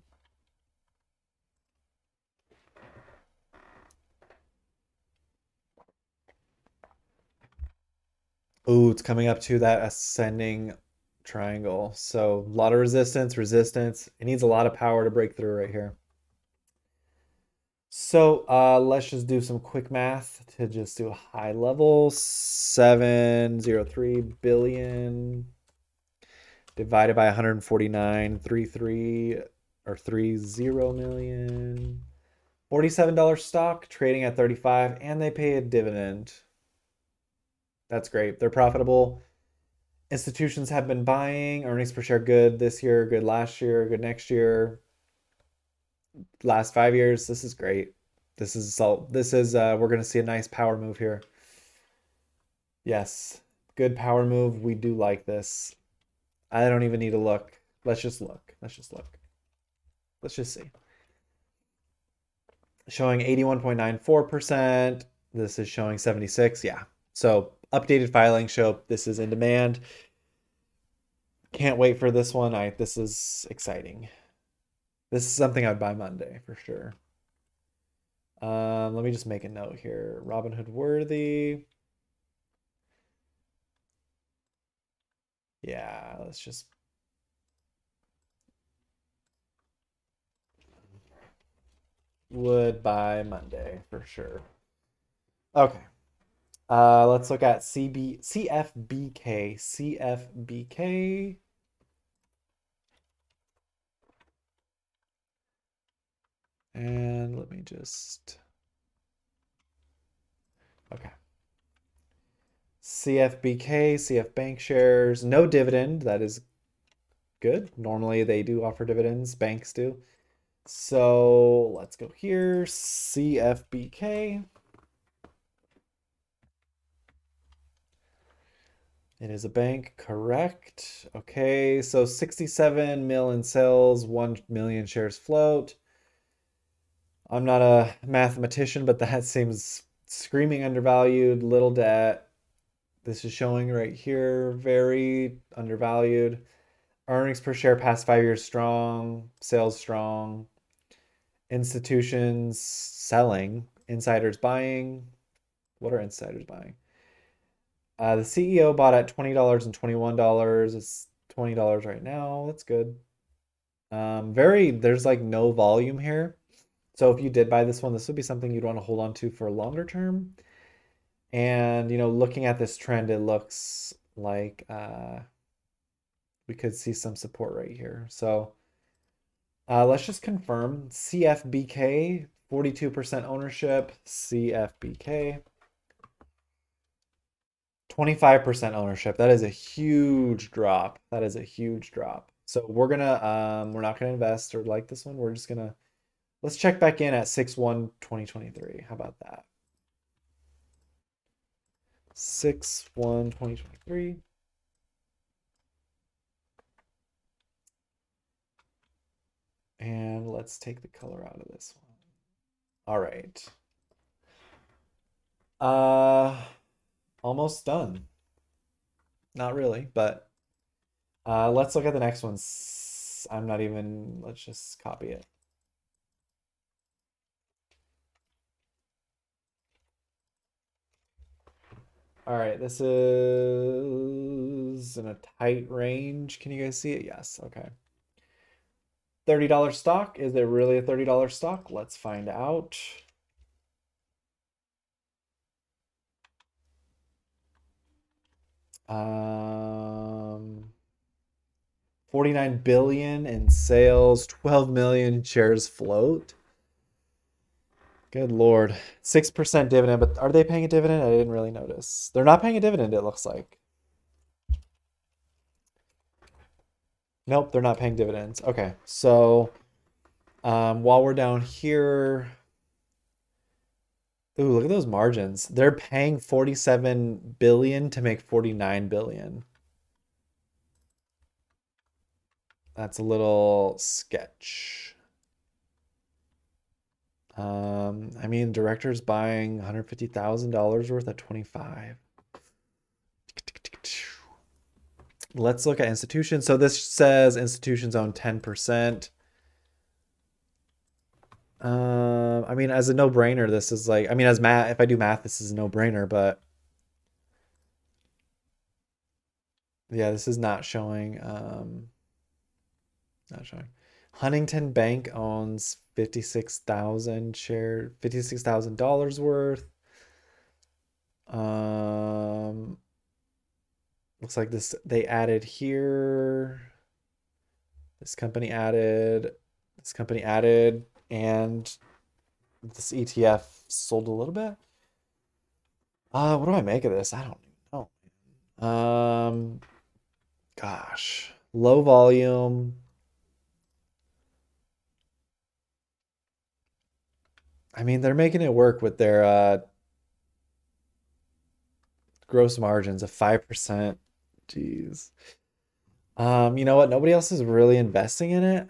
S1: Ooh, it's coming up to that ascending triangle. So a lot of resistance, resistance. It needs a lot of power to break through right here. So uh, let's just do some quick math to just do a high level. 703 billion divided by 149, 33 or 30 million. $47 stock trading at 35 and they pay a dividend. That's great. They're profitable. Institutions have been buying, earnings per share good this year, good last year, good next year. Last 5 years, this is great. This is so this is uh we're going to see a nice power move here. Yes. Good power move. We do like this. I don't even need to look. Let's just look. Let's just look. Let's just see. Showing 81.94%. This is showing 76. Yeah. So updated filing show this is in demand. Can't wait for this one. I this is exciting. This is something I'd buy Monday for sure. Um, let me just make a note here. Robinhood worthy. Yeah, let's just would buy Monday for sure. Okay. Uh, let's look at CB CFBK. CFBK. And let me just Okay. CFBK, CF Bankshares, no dividend. That is good. Normally they do offer dividends, banks do. So let's go here. CFBK. It is a bank, correct. Okay, so 67 million sales, 1 million shares float. I'm not a mathematician, but that seems screaming undervalued, little debt, This is showing right here, very undervalued. Earnings per share past five years strong, sales strong, institutions selling, insiders buying. What are insiders buying? Uh, the CEO bought at $20 and $21. It's $20 right now. That's good. Um, very, there's like no volume here. So if you did buy this one, this would be something you'd want to hold on to for longer term. And, you know, looking at this trend, it looks like uh, we could see some support right here. So uh, let's just confirm CFBK, 42% ownership, CFBK. 25% ownership. That is a huge drop. That is a huge drop. So we're gonna um we're not gonna invest or like this one. We're just gonna let's check back in at 6-1 2023. How about that? 6-1 2023. And let's take the color out of this one. All right. Uh almost done. Not really, but uh, let's look at the next one. I'm not even, let's just copy it. All right, this is in a tight range. Can you guys see it? Yes, okay. $30 stock. Is it really a $30 stock? Let's find out. Um, 49 billion in sales, 12 million shares float. Good lord. 6% dividend, but are they paying a dividend? I didn't really notice. They're not paying a dividend, it looks like. Nope, they're not paying dividends. Okay, so um, while we're down here, Ooh, look at those margins. They're paying 47 billion to make 49 billion. That's a little sketch. Um, I mean, director's buying $150,000 worth at 25. Let's look at institutions. So this says institutions own 10%. Um, I mean, as a no-brainer, this is like, I mean, as math, if I do math, this is a no-brainer, but yeah, this is not showing, um, not showing. Huntington Bank owns 56,000 share, $56,000 worth. Um, looks like this, they added here. This company added, this company added and this ETF sold a little bit. Uh, what do I make of this? I don't know. Um, gosh, low volume. I mean, they're making it work with their uh, gross margins of 5%. Jeez. Um, you know what? Nobody else is really investing in it.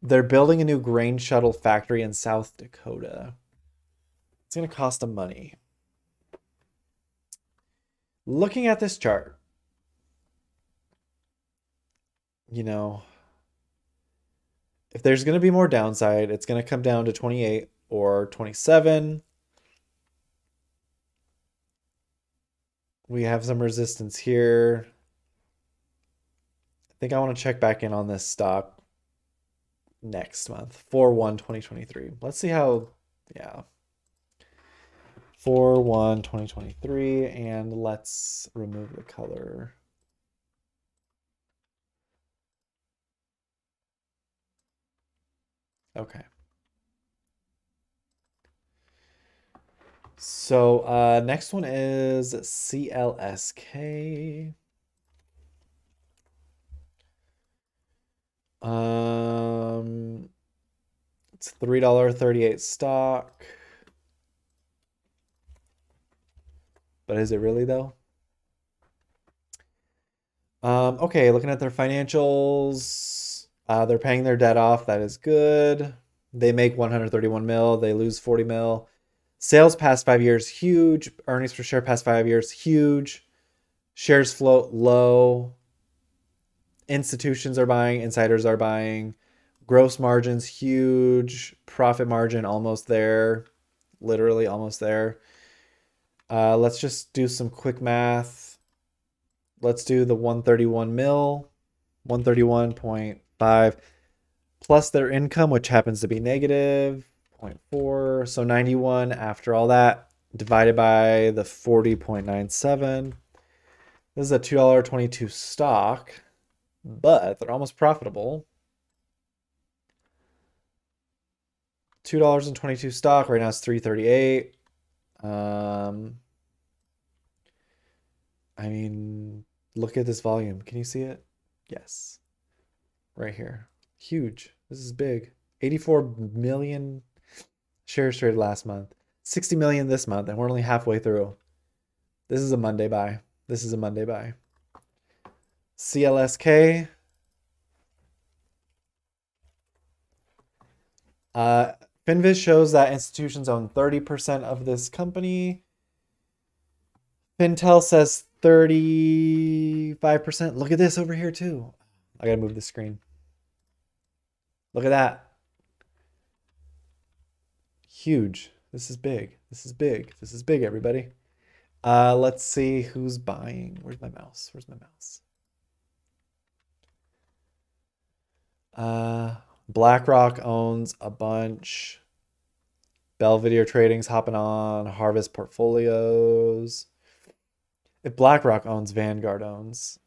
S1: They're building a new grain shuttle factory in South Dakota. It's going to cost them money. Looking at this chart, you know, if there's going to be more downside, it's going to come down to 28 or 27. We have some resistance here. I think I want to check back in on this stock next month 4 1 2023 let's see how yeah. 4 1 2023 and let's remove the color. Okay. So uh next one is CLSK Um, it's three dollar thirty eight stock. But is it really though? Um, okay, looking at their financials, uh, they're paying their debt off. That is good. They make 131 mil. They lose 40 mil. Sales past five years, huge. Earnings per share past five years, huge. Shares float low. Institutions are buying, insiders are buying. Gross margins, huge. Profit margin, almost there. Literally almost there. Uh, let's just do some quick math. Let's do the 131 mil, 131.5 plus their income, which happens to be negative 0.4. So 91 after all that divided by the 40.97. This is a $2.22 stock, but they're almost profitable. Two dollars and twenty-two stock right now it's 338 um I mean, look at this volume. Can you see it? Yes. Right here. Huge. This is big. 84 million shares traded last month. 60 million this month, and we're only halfway through. This is a Monday buy. This is a Monday buy. CLSK. Uh, Finviz shows that institutions own 30% of this company. Fintel says 35%. Look at this over here too. I gotta move the screen. Look at that. Huge. This is big. This is big. This is big, everybody. Uh, let's see who's buying. Where's my mouse? Where's my mouse? Uh, BlackRock owns a bunch. Belvedere Trading's hopping on. Harvest Portfolios. If BlackRock owns, Vanguard owns.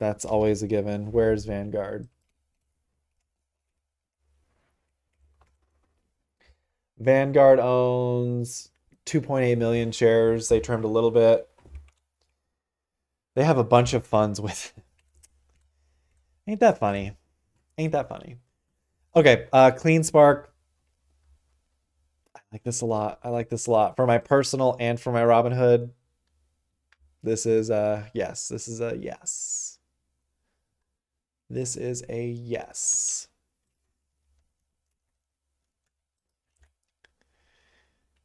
S1: That's always a given. Where's Vanguard? Vanguard owns 2.8 million shares. They trimmed a little bit. They have a bunch of funds with. Ain't that funny? Ain't that funny? Okay, uh, CleanSpark. I like this a lot. I like this a lot for my personal and for my Robinhood. This is a yes. This is a yes. This is a yes.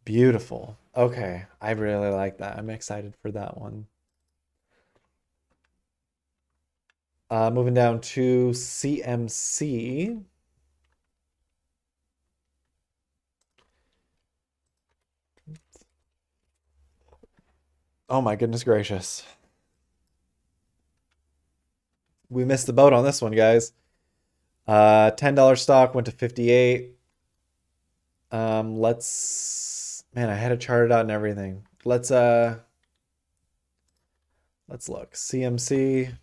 S1: Beautiful. Okay, I really like that. I'm excited for that one. Uh, moving down to CMC. Oh my goodness gracious. We missed the boat on this one, guys. Uh, $10 stock went to 58. Um, let's man, I had to chart it charted out and everything. Let's uh let's look. CMC.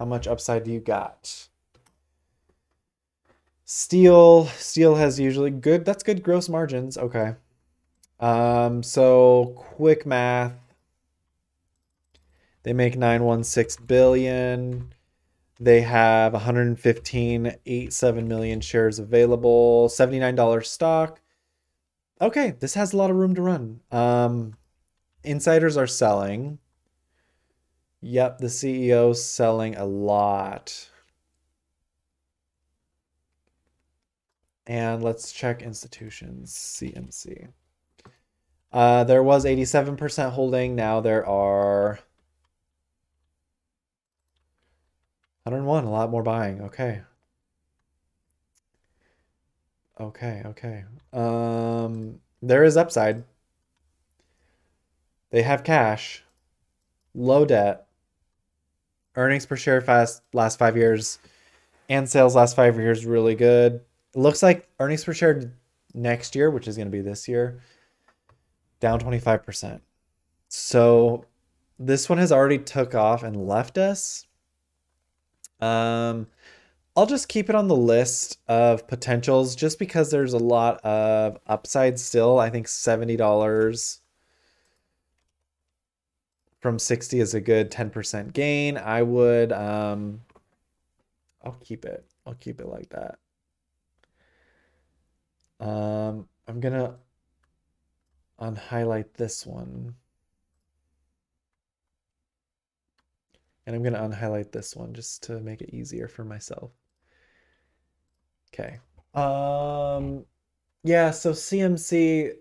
S1: How much upside do you got? Steel, steel has usually good, that's good gross margins. Okay. Um, so quick math. They make 916 billion. They have 115.87 million shares available, $79 stock. Okay, this has a lot of room to run. Um, insiders are selling. Yep, the CEO's selling a lot. And let's check institutions, CMC. Uh, there was 87% holding. Now there are 101, a lot more buying. Okay. Okay, okay. Um, there is upside. They have cash, low debt, earnings per share fast last five years, and sales last five years really good. It looks like earnings per share next year, which is going to be this year, down 25%. So this one has already took off and left us. Um, I'll just keep it on the list of potentials just because there's a lot of upside still. I think $70 from 60 is a good 10% gain. I would um I'll keep it. I'll keep it like that. Um I'm to unhighlight this one. And I'm to unhighlight this one just to make it easier for myself. Okay. Um, yeah, so CMC,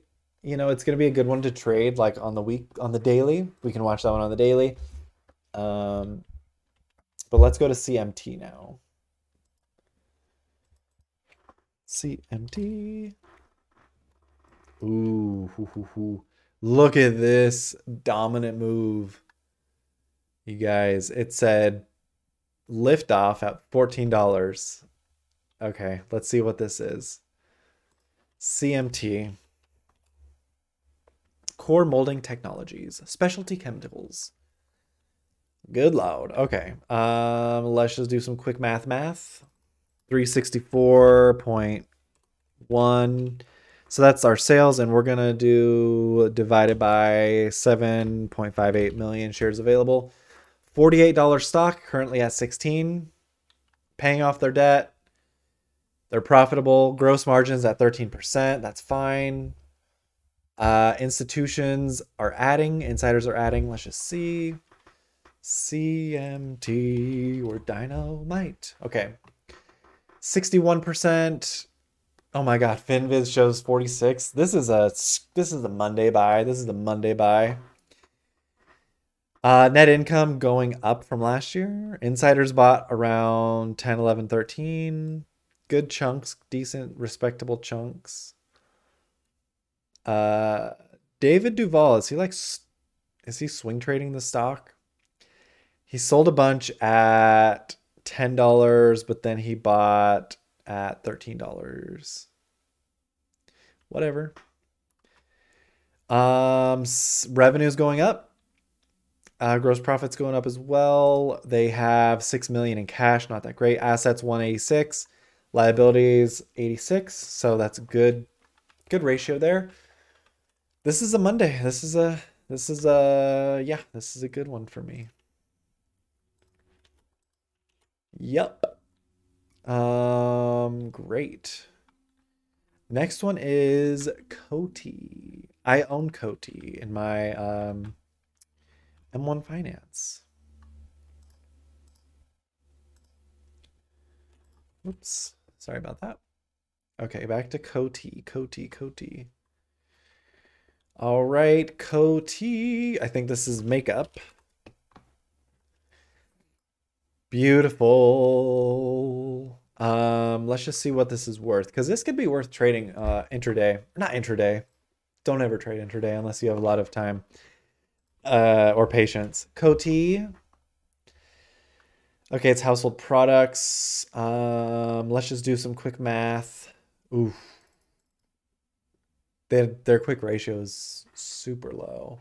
S1: you know, it's going to be a good one to trade like on the week, on the daily. We can watch that one on the daily. Um, but let's go to CMT now. CMT. Ooh, hoo, hoo, hoo. look at this dominant move. You guys, it said lift off at $14. Okay, let's see what this is. CMT. Core Molding Technologies, Specialty Chemicals. Good loud. Okay. Um, let's just do some quick math math. 364.1. So that's our sales, and we're gonna do divided by 7.58 million shares available. $48 stock, currently at 16, paying off their debt. They're profitable. Gross margins at 13%. That's fine. Uh, institutions are adding, insiders are adding. Let's just see. CMT or dynamite. Okay. 61%. Oh my god, Finviz shows 46. This is a this is a Monday buy. This is the Monday buy. Uh, net income going up from last year. Insiders bought around 10, 11, 13. Good chunks, decent, respectable chunks. Uh, David Duvall, is he like, is he swing trading the stock? He sold a bunch at $10, but then he bought at $13. Whatever. Um, revenue's going up. Uh, gross profits going up as well. They have six million in cash, not that great. Assets 186, liabilities 86. So that's good, good ratio there. This is a Monday. This is a this is a yeah. This is a good one for me. Yep. Um, great. Next one is Coty. I own Coty in my um, M1 Finance. Oops, sorry about that. Okay, back to Coty, Coty, Coty. All right, Coty. I think this is makeup. Beautiful. Um, let's just see what this is worth because this could be worth trading uh, intraday. Not intraday. Don't ever trade intraday unless you have a lot of time uh, or patience. Coty. Okay, it's household products. Um, let's just do some quick math. Oof. They, their quick ratio is super low.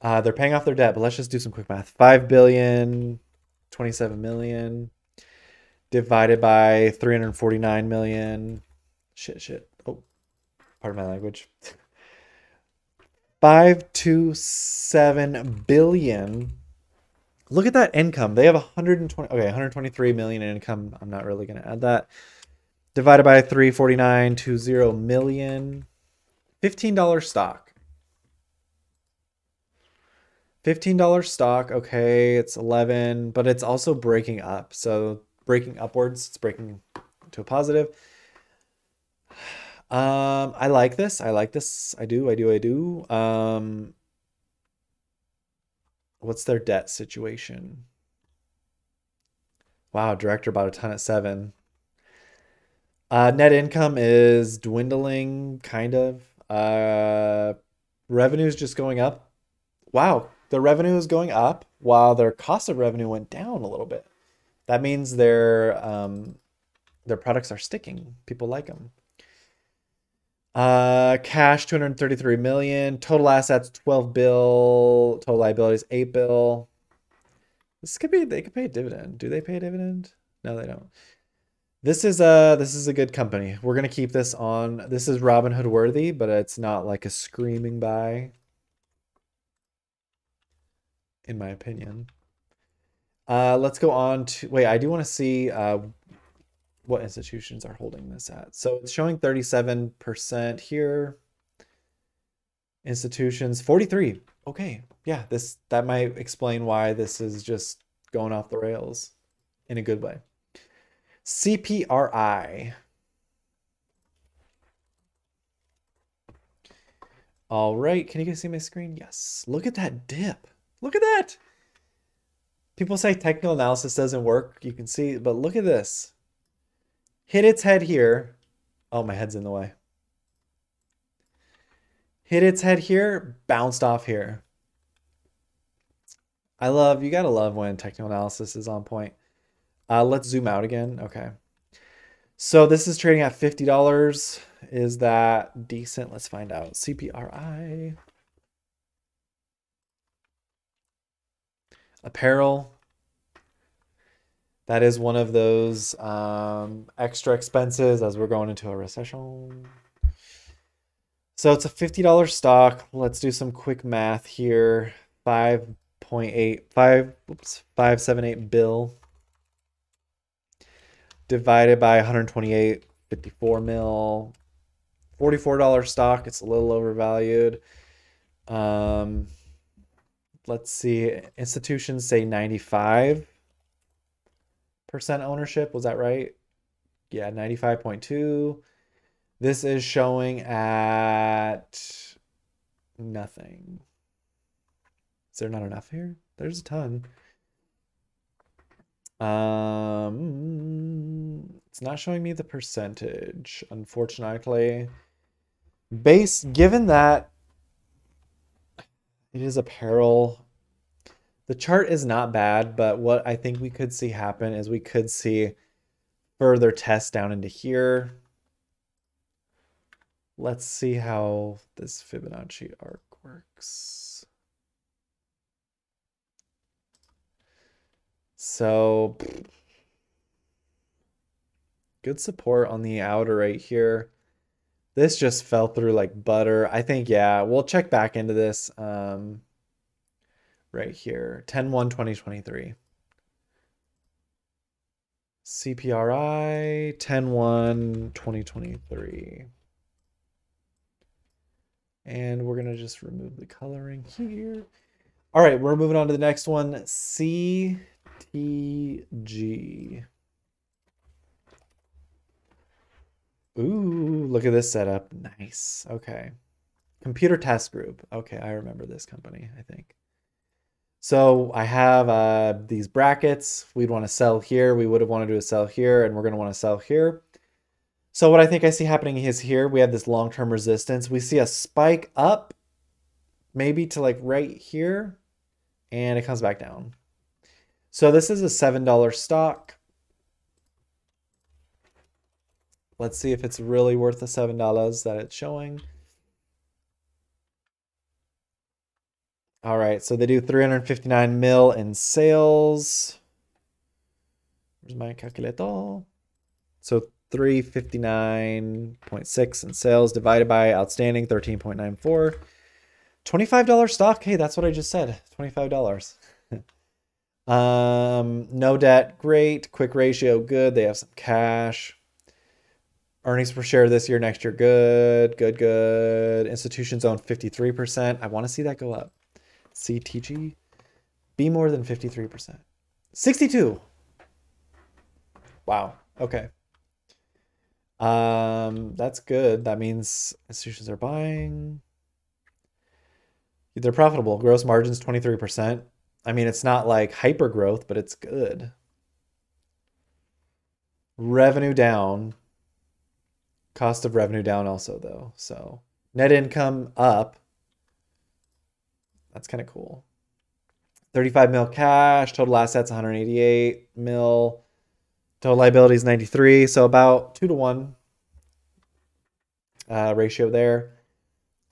S1: Uh, they're paying off their debt, but let's just do some quick math. 5 billion 27 million divided by 349 million. Shit, shit. Oh, pardon my language. 527 billion. Look at that income. They have 120 okay, 123 million in income. I'm not really going to add that. Divided by 349 million. $15 stock. $15 stock, okay, it's 11, but it's also breaking up. So breaking upwards, it's breaking to a positive. Um, I like this. I like this. I do. I do. I do. Um, what's their debt situation? Wow, director bought a ton at seven. Uh, net income is dwindling, kind of. Uh, revenue's just going up. Wow, the revenue is going up while their cost of revenue went down a little bit. That means their um, their products are sticking. People like them. Uh, cash 233 million. Total assets 12 bill. Total liabilities 8 bill. This could be they could pay a dividend. Do they pay a dividend? No, they don't. This is a this is a good company. We're gonna keep this on. This is Robinhood worthy, but it's not like a screaming buy in my opinion. Uh, let's go on to wait. I do want to see uh, what institutions are holding this at. So it's showing 37% here. Institutions 43. Okay, yeah, this that might explain why this is just going off the rails in a good way. CPRI. All right, can you guys see my screen? Yes. Look at that dip. Look at that. People say technical analysis doesn't work. You can see, but look at this. Hit its head here. Oh, my head's in the way. Hit its head here, bounced off here. I love, you gotta love when technical analysis is on point. Uh, let's zoom out again. Okay. So this is trading at $50. Is that decent? Let's find out. CPRI. Apparel. That is one of those um, extra expenses as we're going into a recession. So it's a $50 stock. Let's do some quick math here. 5.8, 5, oops, 578 bill divided by 128, 54 mil, $44 stock. It's a little overvalued. Um, let's see. Institutions say 95% ownership. Was that right? Yeah, 95.2. This is showing at nothing. Is there not enough here? There's a ton. Um, it's not showing me the percentage, unfortunately. Base, given that it is apparel, the chart is not bad, but what I think we could see happen is we could see further tests down into here. Let's see how this Fibonacci arc works. So good support on the outer right here. This just fell through like butter. I think, yeah, we'll check back into this um, right here. 10-1-2023. CPRI 10-1-2023. And we're going to just remove the coloring here. All right, we're moving on to the next one. C T G. Ooh, look at this setup. Nice. Okay. Computer Task Group. Okay, I remember this company, I think. So I have uh, these brackets. We'd want to sell here. We would have wanted to sell here, and we're going to want to sell here. So what I think I see happening is here, we have this long-term resistance. We see a spike up, maybe to like right here, and it comes back down. So this is a $7 stock. Let's see if it's really worth the $7 that it's showing. All right, so they do 359 mil in sales. Where's my calculator? So 359.6 in sales divided by outstanding 13.94. $25 stock. Hey, that's what I just said. $25. Um, no debt, great. Quick ratio, good. They have some cash. Earnings per share this year, next year, good, good, good. Institutions own 53%. I want to see that go up. CTG, be more than 53%. 62. Wow. Okay. Um, that's good. That means institutions are buying. They're profitable. Gross margins 23%. I mean, it's not like hyper growth, but it's good. Revenue down. Cost of revenue down also, though. So net income up. That's kind of cool. 35 mil cash, total assets 188 mil, total liabilities 93, so about two to one uh, ratio there.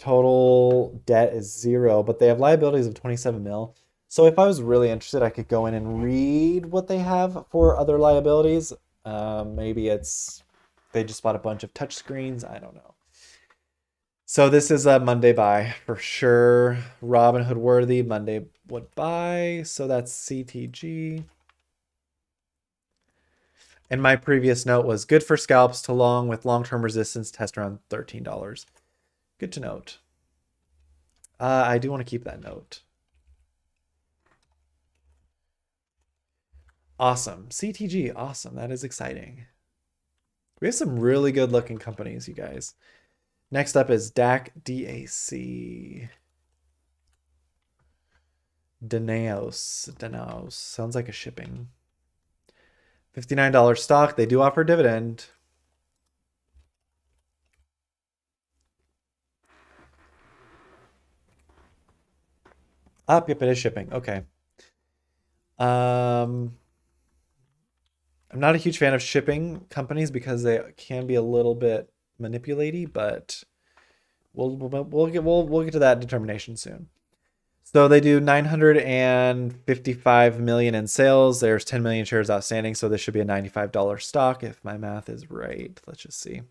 S1: Total debt is zero, but they have liabilities of 27 mil. So if I was really interested, I could go in and read what they have for other liabilities. Um, maybe it's they just bought a bunch of touch screens. I don't know. So this is a Monday buy for sure. Robinhood worthy Monday would buy. So that's CTG. And my previous note was good for scalps to long with long-term resistance test around $13. Good to note. Uh, I do want to keep that note. Awesome. CTG, awesome. That is exciting. We have some really good looking companies, you guys. Next up is DAC DAC. Danaos. Danaos. Sounds like a shipping. $59 stock. They do offer dividend. Up, yep, it is shipping. Okay. Um, I'm not a huge fan of shipping companies because they can be a little bit manipulating, but we'll we'll, we'll get we'll we'll get to that determination soon. So they do 955 million in sales. There's 10 million shares outstanding, so this should be a $95 stock if my math is right. Let's just see.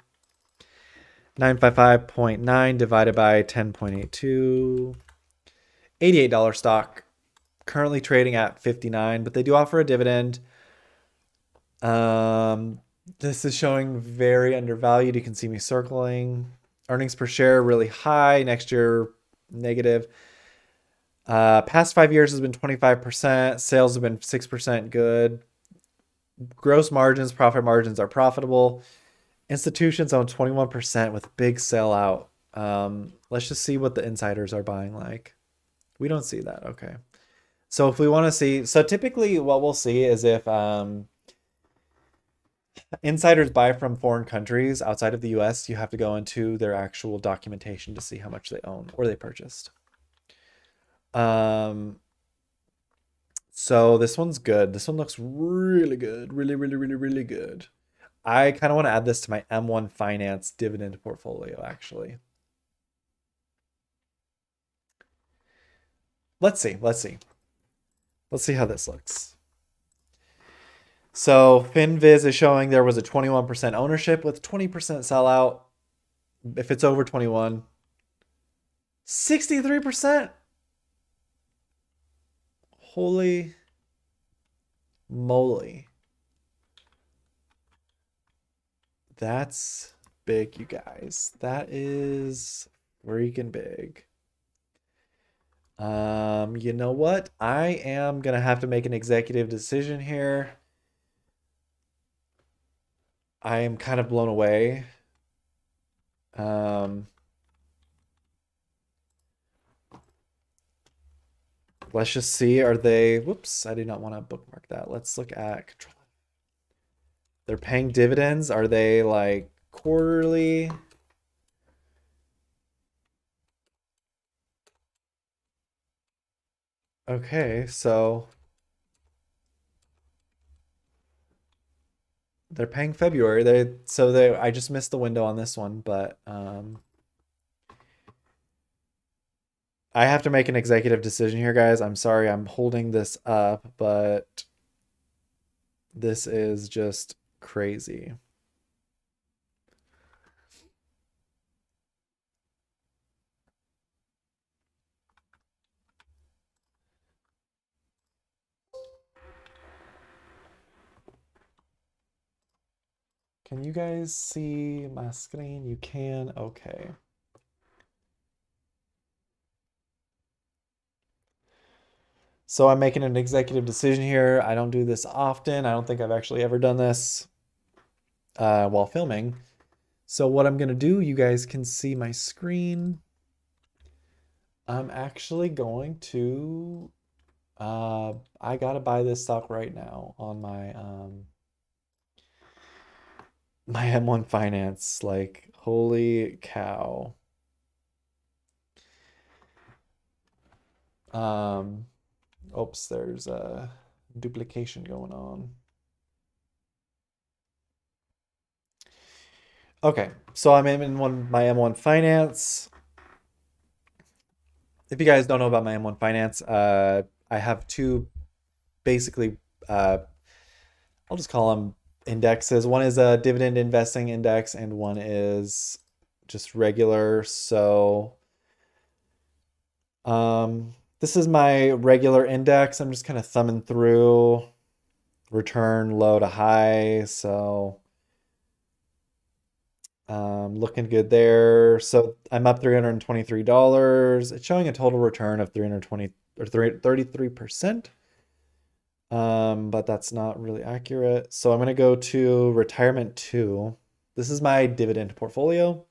S1: 955.9 divided by 10.82 $88 stock, currently trading at 59, but they do offer a dividend. Um, this is showing very undervalued. You can see me circling. Earnings per share really high. Next year, negative. Uh, past five years has been 25%. Sales have been 6% good. Gross margins, profit margins are profitable. Institutions own 21% with big sellout. Um, let's just see what the insiders are buying like. We don't see that. Okay. So if we want to see, so typically what we'll see is if um, insiders buy from foreign countries outside of the US, you have to go into their actual documentation to see how much they own or they purchased. Um, so this one's good. This one looks really good. Really, really, really, really good. I kind of want to add this to my M1 Finance dividend portfolio, actually. Let's see. Let's see. Let's see how this looks. So FinViz is showing there was a 21% ownership with 20% sellout. If it's over 21, 63%. Holy moly. That's big, you guys. That is freaking big. Um, you know what? I am gonna have to make an executive decision here. I am kind of blown away. Um, let's just see. Are they? Whoops! I did not want to bookmark that. Let's look at control. They're paying dividends. Are they like quarterly? Okay, so they're paying February. They so they I just missed the window on this one, but um I have to make an executive decision here, guys. I'm sorry I'm holding this up, but this is just crazy. Can you guys see my screen? You can? Okay. So I'm making an executive decision here. I don't do this often. I don't think I've actually ever done this uh, while filming. So what I'm going to do, you guys can see my screen. I'm actually going to, uh, I got to buy this stock right now on my, um, my M1 Finance. Like, holy cow. Um, oops, there's a duplication going on. Okay, so I'm in one my M1 Finance. If you guys don't know about my M1 Finance, uh, I have two basically, uh, I'll just call them indexes. One is a dividend investing index, and one is just regular. So, um, this is my regular index. I'm just kind of thumbing through return low to high. So, um, looking good there. So I'm up $323. It's showing a total return of 320 or 33%. Um, but that's not really accurate. So I'm going to go to retirement two. This is my dividend portfolio.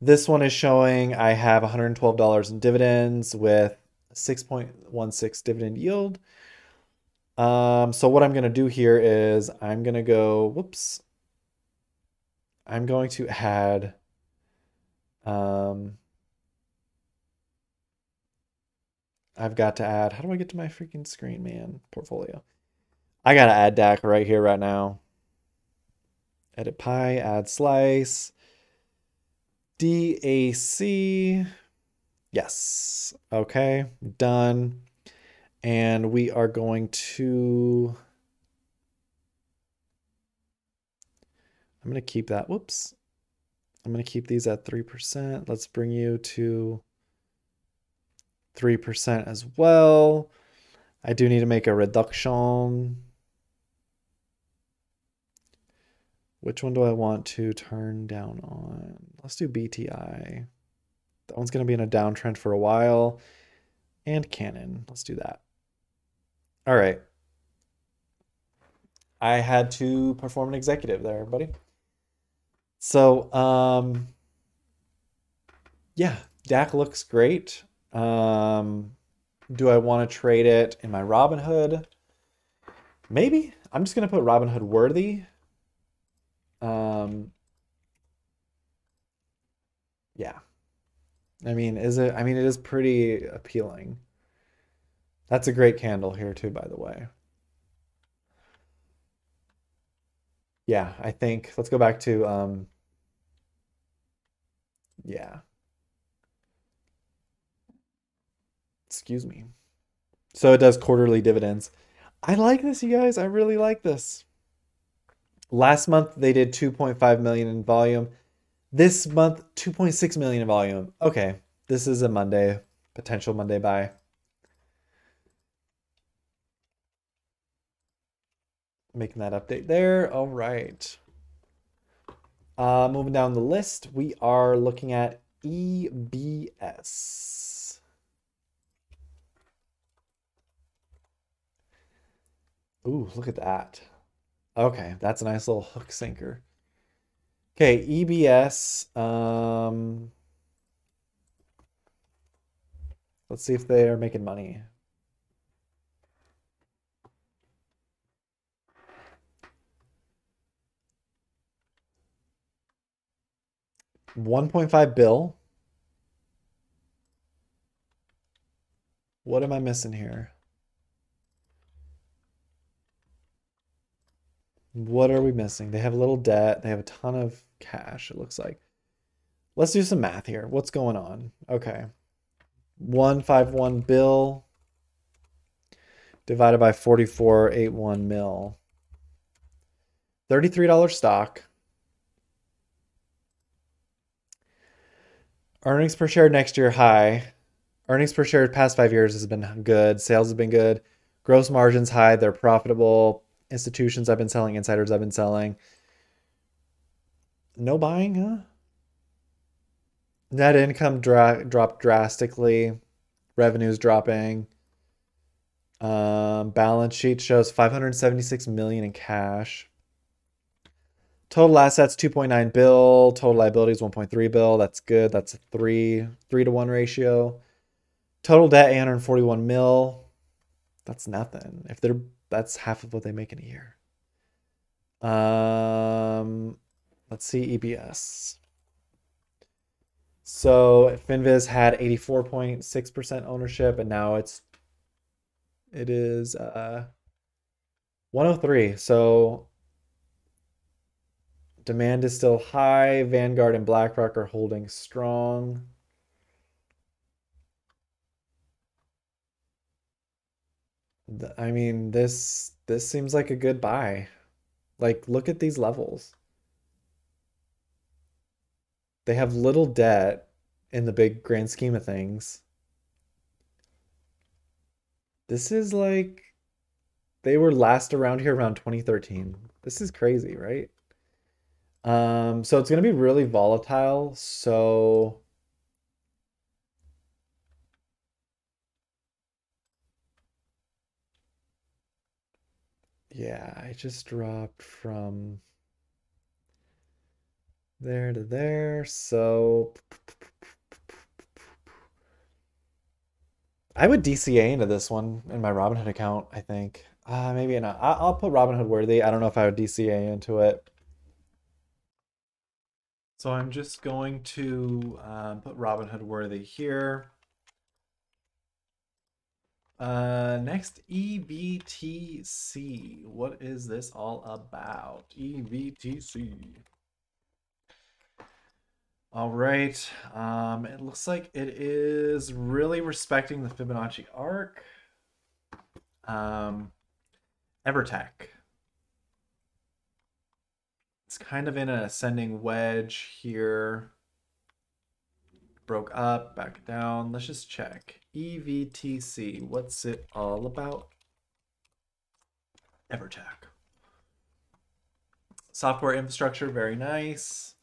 S1: This one is showing I have $112 in dividends with 6.16 dividend yield. Um, so what I'm going to do here is I'm going to go, whoops. I'm going to add, um, I've got to add, how do I get to my freaking screen, man? Portfolio. I got to add DAC right here, right now. Edit pie, add slice. DAC. Yes. Okay, done. And we are going to, I'm going to keep that. Whoops. I'm going to keep these at 3%. Let's bring you to 3% as well. I do need to make a reduction. Which one do I want to turn down on? Let's do BTI. That one's going to be in a downtrend for a while. And Canon. Let's do that. All right. I had to perform an executive there, everybody. So, um, yeah, DAC looks great. Um, do I want to trade it in my Robinhood? Maybe. I'm just going to put Robinhood worthy. Um, yeah. I mean, is it? I mean, it is pretty appealing. That's a great candle here too, by the way. Yeah, I think let's go back to um yeah. Excuse me. So it does quarterly dividends. I like this, you guys. I really like this. Last month they did 2.5 million in volume. This month 2.6 million in volume. Okay, this is a Monday potential Monday buy. Making that update there. All right. Uh, moving down the list, we are looking at EBS. Ooh, look at that. Okay, that's a nice little hook sinker. Okay, EBS. Um, let's see if they are making money. 1.5 bill. What am I missing here? What are we missing? They have a little debt. They have a ton of cash, it looks like. Let's do some math here. What's going on? Okay. 151 bill divided by 4481 mil. $33 stock. Earnings per share next year high. Earnings per share past five years has been good. Sales has been good. Gross margins high. They're profitable. Institutions I've been selling. Insiders I've been selling. No buying, huh? Net income dra- dropped drastically. Revenues dropping. Um, balance sheet shows 576 million in cash. Total assets 2.9 bill, total liabilities 1.3 bill. That's good. That's a 3 3 to 1 ratio. Total debt 841 mil. That's nothing. If they're that's half of what they make in a year. Um let's see EBS. So Finviz had 84.6% ownership and now it's it is uh 103. So Demand is still high. Vanguard and BlackRock are holding strong. I mean, this this seems like a good buy. Like, look at these levels. They have little debt in the big grand scheme of things. This is like they were last around here around 2013. This is crazy, right? Um, so it's going to be really volatile. So yeah, I just dropped from there to there. So I would DCA into this one in my Robinhood account, I think. Uh, maybe not. I'll put Robinhood worthy. I don't know if I would DCA into it. So I'm just going to um, put Robinhood worthy here. Uh, next, EVTC. What is this all about? EVTC. All right. Um, it looks like it is really respecting the Fibonacci arc. Um, Evertec. It's kind of in an ascending wedge here. Broke up, back down. Let's just check. EVTC, what's it all about? Evertec. Software infrastructure, very nice.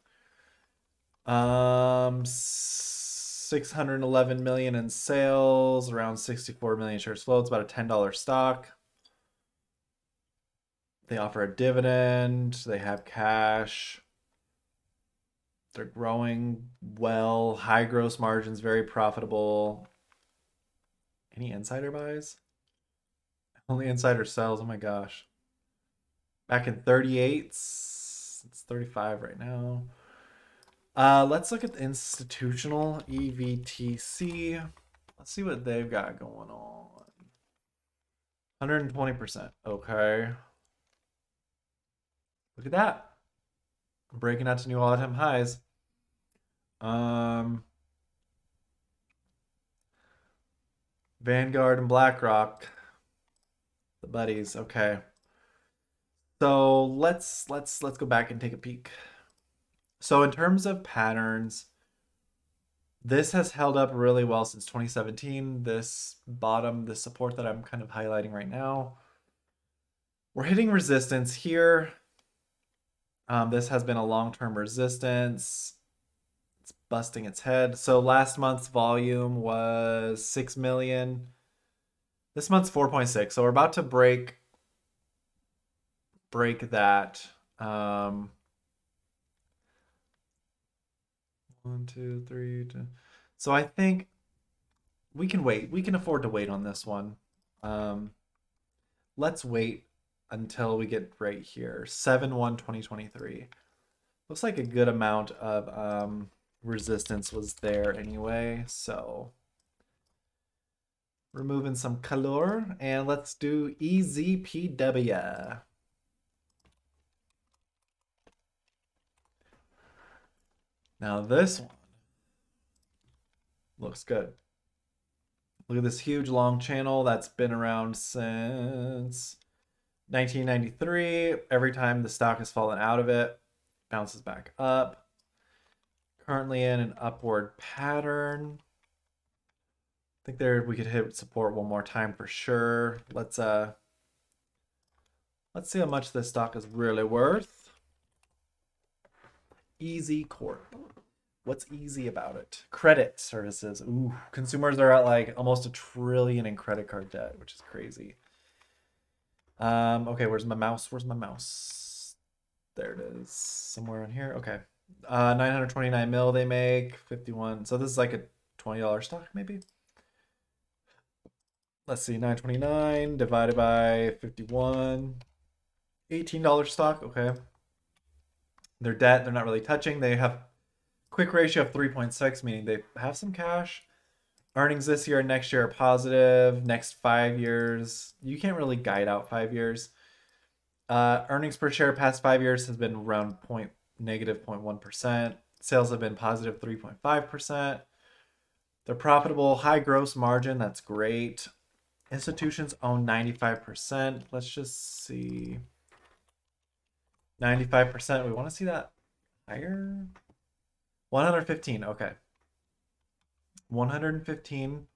S1: Um, 611 million in sales, around 64 million shares float. It's about a $10 stock. They offer a dividend. They have cash. They're growing well. High gross margins, very profitable. Any insider buys? Only insider sells. Oh my gosh. Back in 38, it's 35 right now. Uh, let's look at the institutional EVTC. Let's see what they've got going on. 120%. Okay. Look at that. Breaking out to new all-time highs. Um, Vanguard and BlackRock. The buddies. Okay. So let's let's let's go back and take a peek. So in terms of patterns, this has held up really well since 2017. This bottom, the support that I'm kind of highlighting right now. We're hitting resistance here. Um, this has been a long-term resistance. Busting its head. So last month's volume was 6 million. This month's 4.6. So we're about to break break that. Um, One, two, three. Two. So I think we can wait. We can afford to wait on this one. Um, let's wait until we get right here. 7 1 2023. Looks like a good amount of um, resistance was there anyway. So removing some color and let's do EZPW. Now this one looks good. Look at this huge long channel that's been around since 1993. Every time the stock has fallen out of it, bounces back up. Currently in an upward pattern. I think there we could hit support one more time for sure. Let's uh let's see how much this stock is really worth. EZCORP. What's easy about it? Credit services. Ooh, consumers are at like almost a trillion in credit card debt, which is crazy. Um, okay, where's my mouse? Where's my mouse? There it is. Somewhere in here. Okay. Uh, 929 mil they make, 51. So this is like a $20 stock maybe. Let's see, 929 divided by 51. $18 stock, okay. Their debt, they're not really touching. They have quick ratio of 3.6, meaning they have some cash. Earnings this year and next year are positive. Next five years, you can't really guide out five years. Uh, earnings per share past five years has been around point negative 0.1%. Sales have been positive 3.5%. They're profitable, high gross margin. That's great. Institutions own 95%. Let's just see. 95%. We want to see that higher. 115. Okay. 115.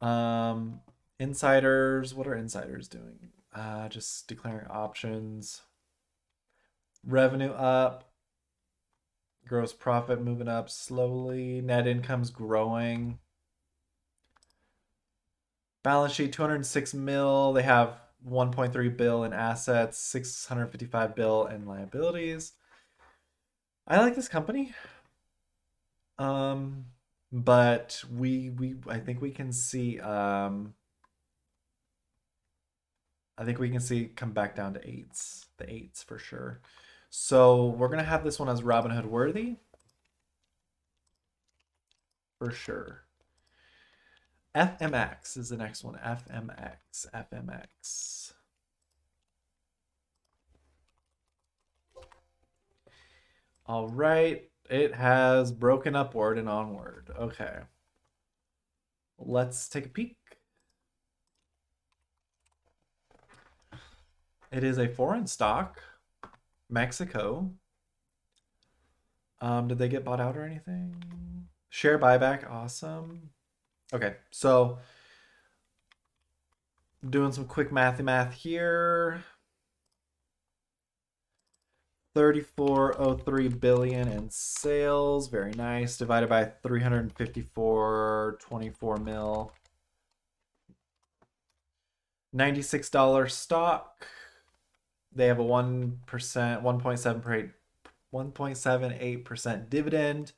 S1: Um, insiders. What are insiders doing? Uh, just declaring options. Revenue up. Gross profit moving up slowly. Net income's growing. Balance sheet 206 mil. They have 1.3 bill in assets, 655 bill in liabilities. I like this company. Um, but we we I think we can see um I think we can see come back down to eights, the eights for sure. So we're gonna have this one as Robinhood worthy. For sure. FMX is the next one. FMX. FMX. All right. It has broken upward and onward. Okay. Let's take a peek. It is a foreign stock, Mexico. Um, did they get bought out or anything? Share buyback, awesome. Okay, so doing some quick mathy math here. 3403 billion in sales, very nice. Divided by 354, 24 mil. $96 stock. They have a 1%, 1.7 1.78% dividend.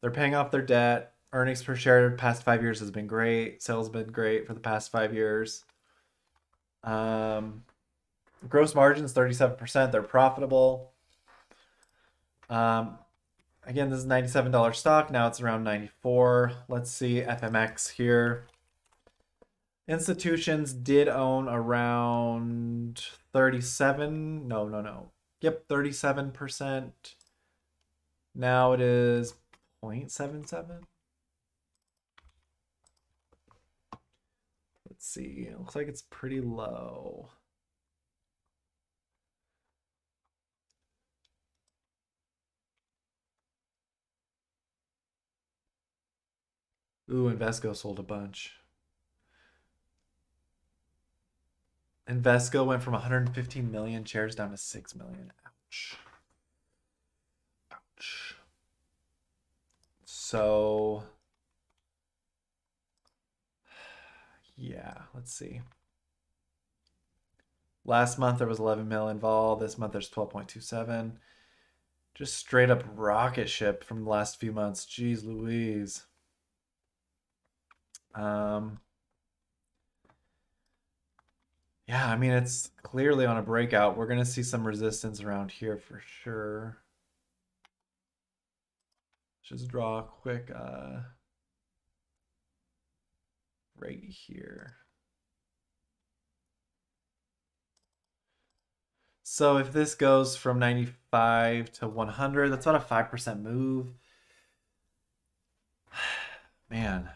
S1: They're paying off their debt. Earnings per share past five years has been great. Sales been great for the past five years. Um, gross margins 37%. They're profitable. Um, again, this is $97 stock. Now it's around 94. Let's see FMX here. Institutions did own around 37. No, no, no. Yep, 37%. Now it is 0.77. Let's see. It looks like it's pretty low. Ooh, Invesco sold a bunch. Invesco went from 115 million shares down to 6 million. Ouch. Ouch. So, yeah, let's see. Last month there was 11 mil involved. This month there's 12.27. Just straight up rocket ship from the last few months. Jeez Louise. Um, yeah, I mean, it's clearly on a breakout. We're going to see some resistance around here for sure. Just draw a quick uh, right here. So if this goes from 95 to 100, that's about a 5% move. Man.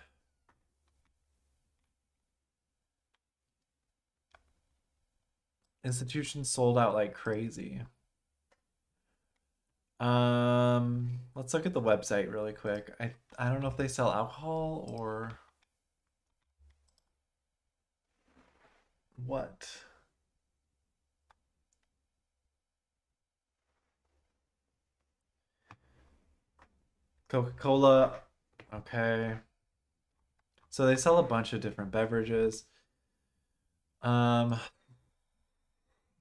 S1: Institutions sold out like crazy. Um, let's look at the website really quick. I I don't know if they sell alcohol or what. Coca-Cola, okay. So they sell a bunch of different beverages. Um,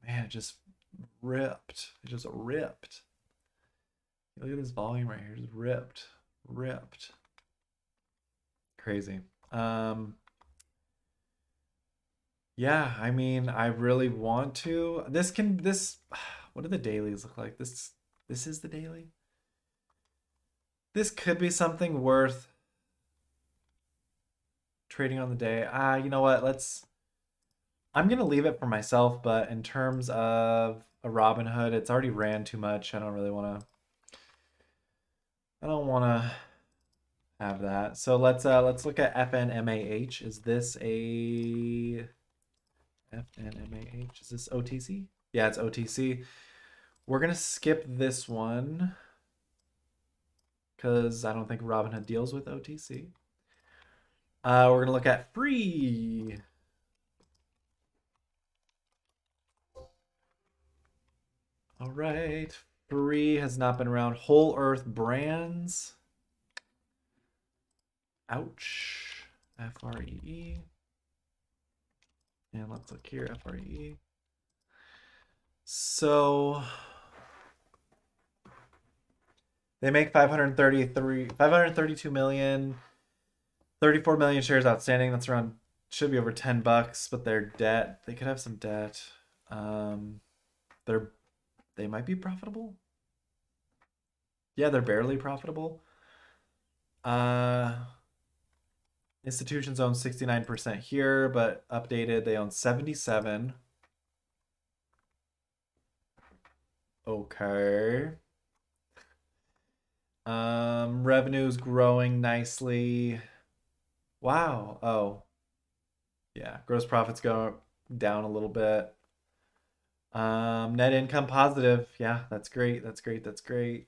S1: man, it just ripped. It just ripped. Look at this volume right here. Just ripped. Ripped. Crazy. Um Yeah, I mean, I really want to. This can this what do the dailies look like? This this is the daily. This could be something worth trading on the day. Ah, you know what? Let's I'm gonna leave it for myself, but in terms of a Robinhood, it's already ran too much. I don't really want to. I don't want to have that. So let's uh let's look at FNMAH. Is this a FNMAH? Is this OTC? Yeah, it's OTC. We're gonna skip this one because I don't think Robinhood deals with OTC. Uh, we're gonna look at free. All right. Free has not been around. Whole Earth Brands. Ouch. F R E E. And let's look here. F R E E. So They make 533 532 million 34 million shares outstanding. That's around should be over 10 bucks, but their debt, they could have some debt. Um they're they might be profitable. Yeah, they're barely profitable. Uh institutions own 69% here, but updated they own 77. Okay. Um, revenue's growing nicely. Wow. Oh. Yeah, gross profits go down a little bit. Um, net income positive. Yeah, that's great. That's great. That's great.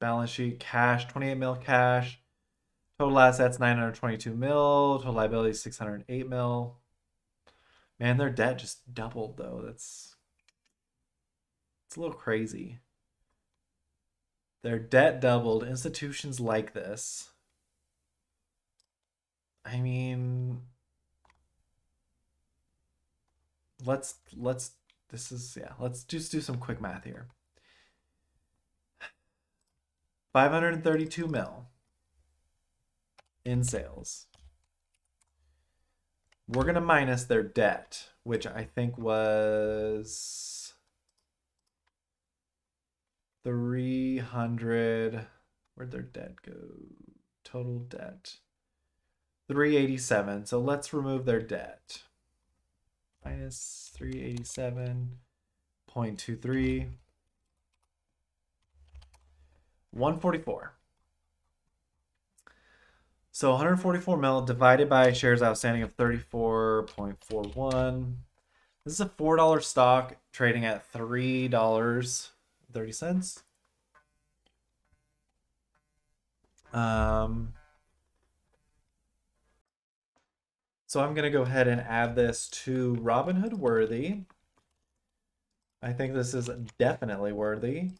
S1: Balance sheet cash 28 mil cash. Total assets 922 mil. Total liabilities 608 mil. Man, their debt just doubled though. That's it's a little crazy. Their debt doubled. Institutions like this. I mean, let's let's this is yeah, let's just do some quick math here. 532 mil in sales. We're going to minus their debt, which I think was 300 where'd their debt go? Total debt. 387. So let's remove their debt. Minus 387.23. 144. So 144 mil divided by shares outstanding of 34.41. This is a $4 stock trading at $3.30. Um, so I'm going to go ahead and add this to Robinhood Worthy. I think this is definitely worthy.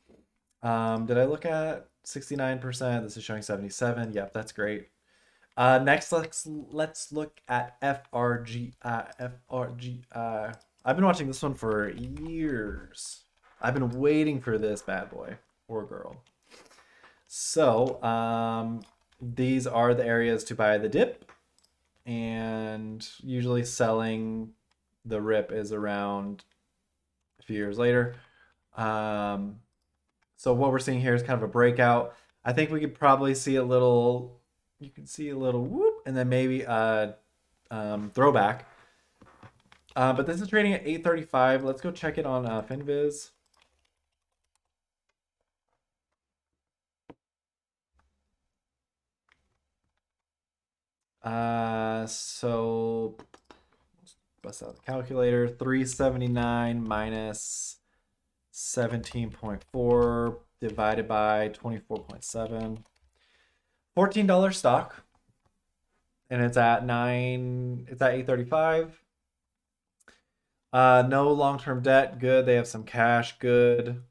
S1: Um, did I look at 69%? This is showing 77. Yep, that's great. Uh, next, let's let's look at FRG. Uh, FRG. Uh, I've been watching this one for years. I've been waiting for this bad boy or girl. So, um, these are the areas to buy the dip, and usually selling the rip is around a few years later. Um, so what we're seeing here is kind of a breakout. I think we could probably see a little you can see a little whoop and then maybe a um, throwback. Uh, but this is trading at 835. Let's go check it on uh, FinViz. Uh, so bust out the calculator. 379 minus 17.4 divided by 24.7. $14 stock. And it's at nine, it's at 835. Uh, no long-term debt, good. They have some cash, good.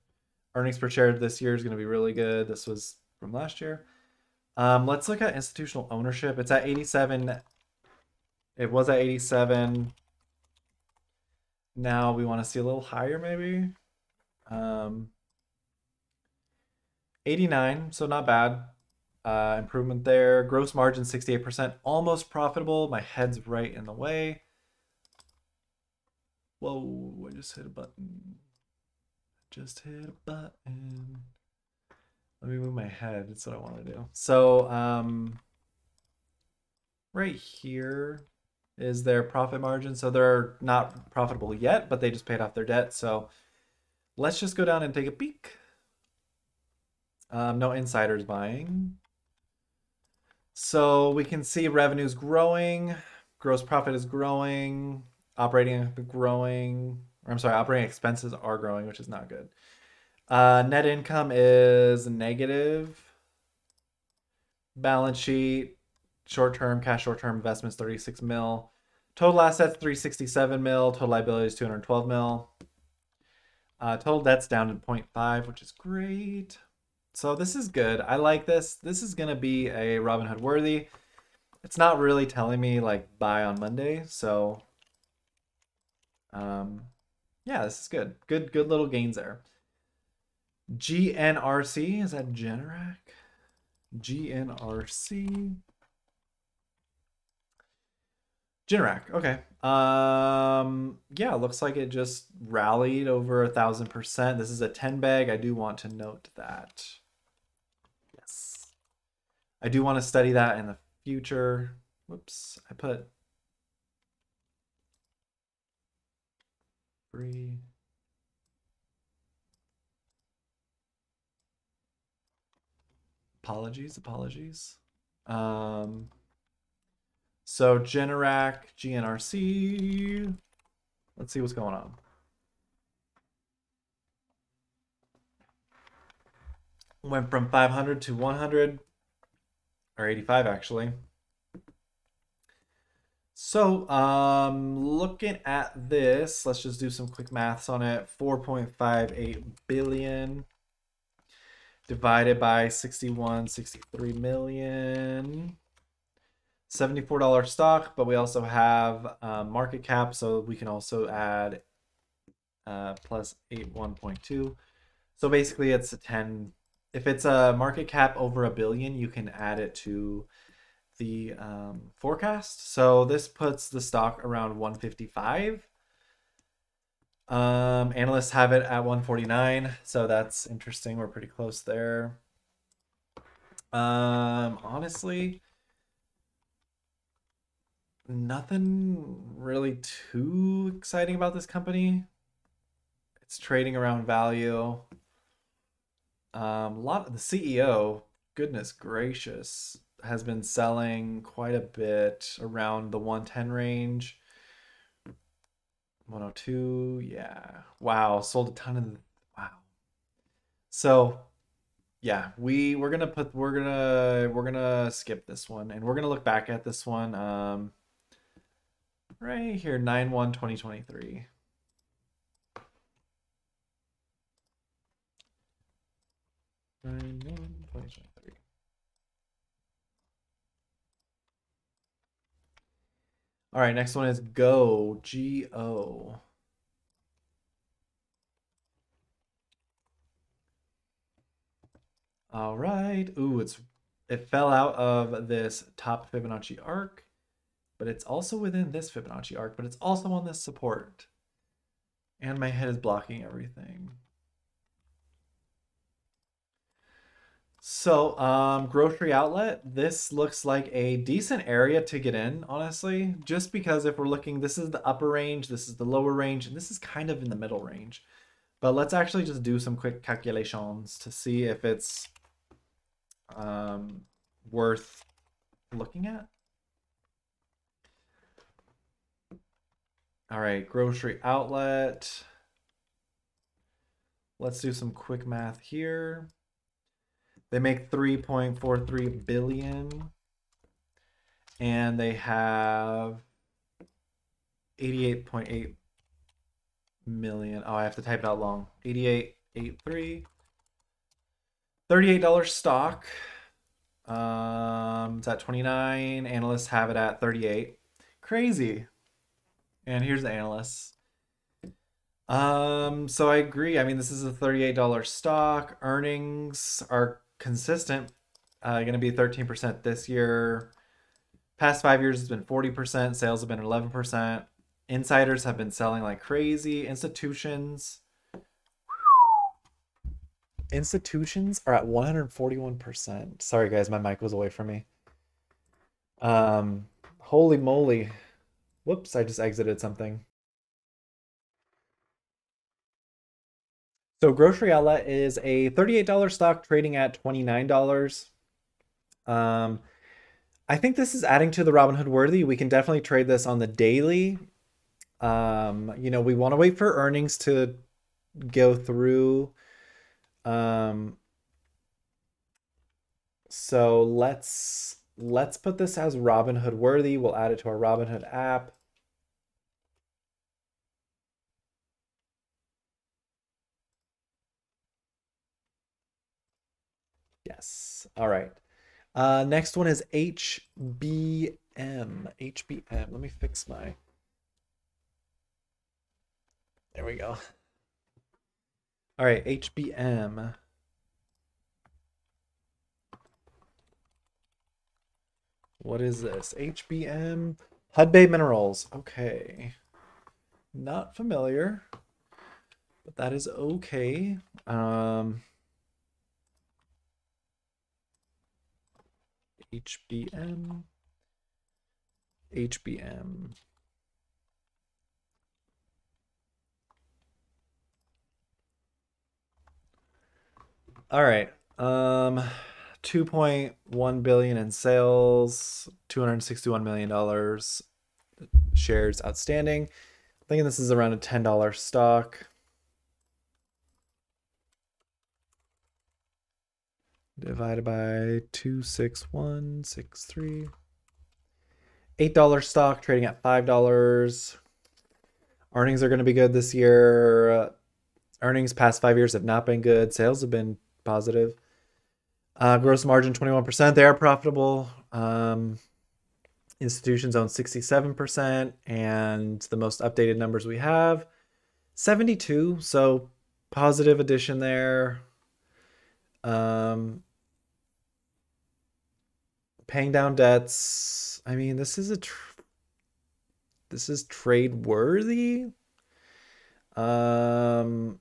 S1: Earnings per share this year is going to be really good. This was from last year. Um, let's look at institutional ownership. It's at 87. It was at 87. Now we want to see a little higher, maybe. Um, 89, so not bad. Uh, improvement there. Gross margin 68%, almost profitable. My head's right in the way. Whoa, I just hit a button. Just hit a button. Let me move my head. That's what I want to do. So, um, right here is their profit margin. So they're not profitable yet, but they just paid off their debt. So let's just go down and take a peek. Um, no insiders buying. So we can see revenues growing, gross profit is growing, operating growing, I'm sorry, operating expenses are growing, which is not good. Uh, net income is negative. Balance sheet, short-term cash, short-term investments, 36 mil. Total assets, 367 mil. Total liabilities, 212 mil. Uh, total debt's down to 0.5, which is great. So this is good. I like this. This is going to be a Robinhood worthy. It's not really telling me like buy on Monday. So um, yeah, this is good. Good, good little gains there. GNRC, is that Generac? GNRC. Generac, okay. Um, yeah, looks like it just rallied over a thousand percent. This is a 10 bag. I do want to note that. Yes. I do want to study that in the future. Whoops, I put three. Apologies, apologies. Um, so Generac, GNRC. Let's see what's going on. Went from 500 to 100, or 85 actually. So, um, looking at this, let's just do some quick maths on it. 4.58 billion divided by 61, 63 million. $74 stock, but we also have uh, market cap, so we can also add uh, plus 8 1.2. So basically it's a 10. If it's a market cap over a billion, you can add it to the um, forecast. So this puts the stock around 155. Um, analysts have it at 149, so that's interesting. We're pretty close there. Um, honestly, nothing really too exciting about this company. It's trading around value. Um, a lot of the CEO, goodness gracious, has been selling quite a bit around the 110 range. 102, yeah. Wow, sold a ton of wow. So, yeah, we we're gonna put we're gonna we're gonna skip this one and we're gonna look back at this one. Um, right here 9 1 2023 9 1 2023 all right next one is go go all right ooh it's it fell out of this top Fibonacci arc but it's also within this Fibonacci arc, but it's also on this support. And my head is blocking everything. So, um, grocery outlet, this looks like a decent area to get in, honestly, just because if we're looking, this is the upper range, this is the lower range, and this is kind of in the middle range. But let's actually just do some quick calculations to see if it's um, worth looking at. All right, grocery outlet. Let's do some quick math here. They make 3.43 billion and they have 88.8 million. Oh, I have to type it out long. 8883. $38 stock. Um, it's at 29. Analysts have it at 38. Crazy. And here's the analysts. Um, so I agree. I mean, this is a $38 stock. Earnings are consistent. Uh, going to be 13% this year. Past five years has been 40%. Sales have been 11%. Insiders have been selling like crazy. Institutions. Institutions are at 141%. Sorry, guys, my mic was away from me. Um, holy moly. Whoops, I just exited something. So Grocery Outlet is a $38 stock trading at $29. Um, I think this is adding to the Robinhood worthy. We can definitely trade this on the daily. Um, you know, we want to wait for earnings to go through. Um, so let's let's put this as Robinhood worthy. We'll add it to our Robinhood app. Yes. All right. Uh, next one is HBM. HBM. Let me fix my. There we go. All right, HBM. What is this? HBM Hudbay Minerals. Okay. Not familiar, but that is okay. Um, HBM. HBM. All right. Um 2.1 billion in sales, 261 million dollars shares outstanding. I'm thinking this is around a $10 stock. Divided by 26163. $8 stock trading at $5. Earnings are going to be good this year. Uh, earnings past five years have not been good. Sales have been positive. Uh, gross margin 21%. They are profitable. Um, institutions own 67%. And the most updated numbers we have 72. So positive addition there. Um, paying down debts. I mean, this is a tr- this is trade worthy. Um,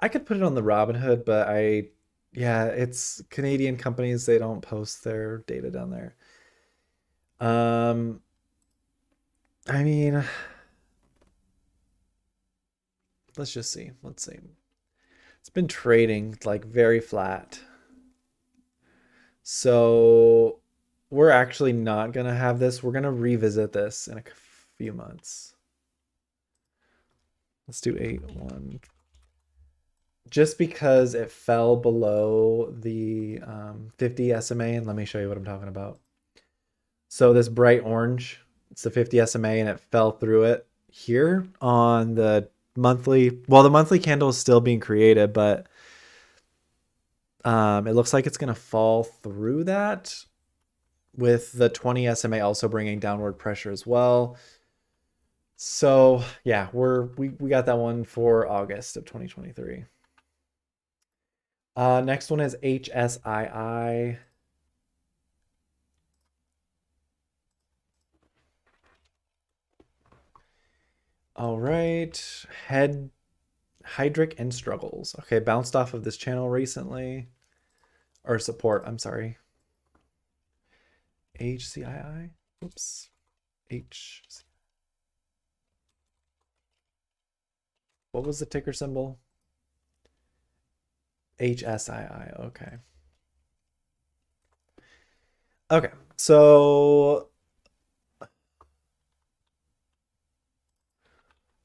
S1: I could put it on the Robinhood, but I, yeah, it's Canadian companies. They don't post their data down there. Um, I mean, let's just see. Let's see. It's been trading like very flat. So we're actually not going to have this. We're going to revisit this in a few months. Let's do 8, 1, just because it fell below the um, 50 SMA, and let me show you what I'm talking about. So this bright orange, it's the 50 SMA, and it fell through it here on the monthly. Well, the monthly candle is still being created, but um, it looks like it's going to fall through that with the 20 SMA also bringing downward pressure as well. So yeah, we're we, we got that one for August of 2023. Uh, next one is HSII. All right, head Heidrick and struggles. Okay, bounced off of this channel recently, or support. I'm sorry. HCII. Oops. H. What was the ticker symbol? HSII. Okay. Okay. So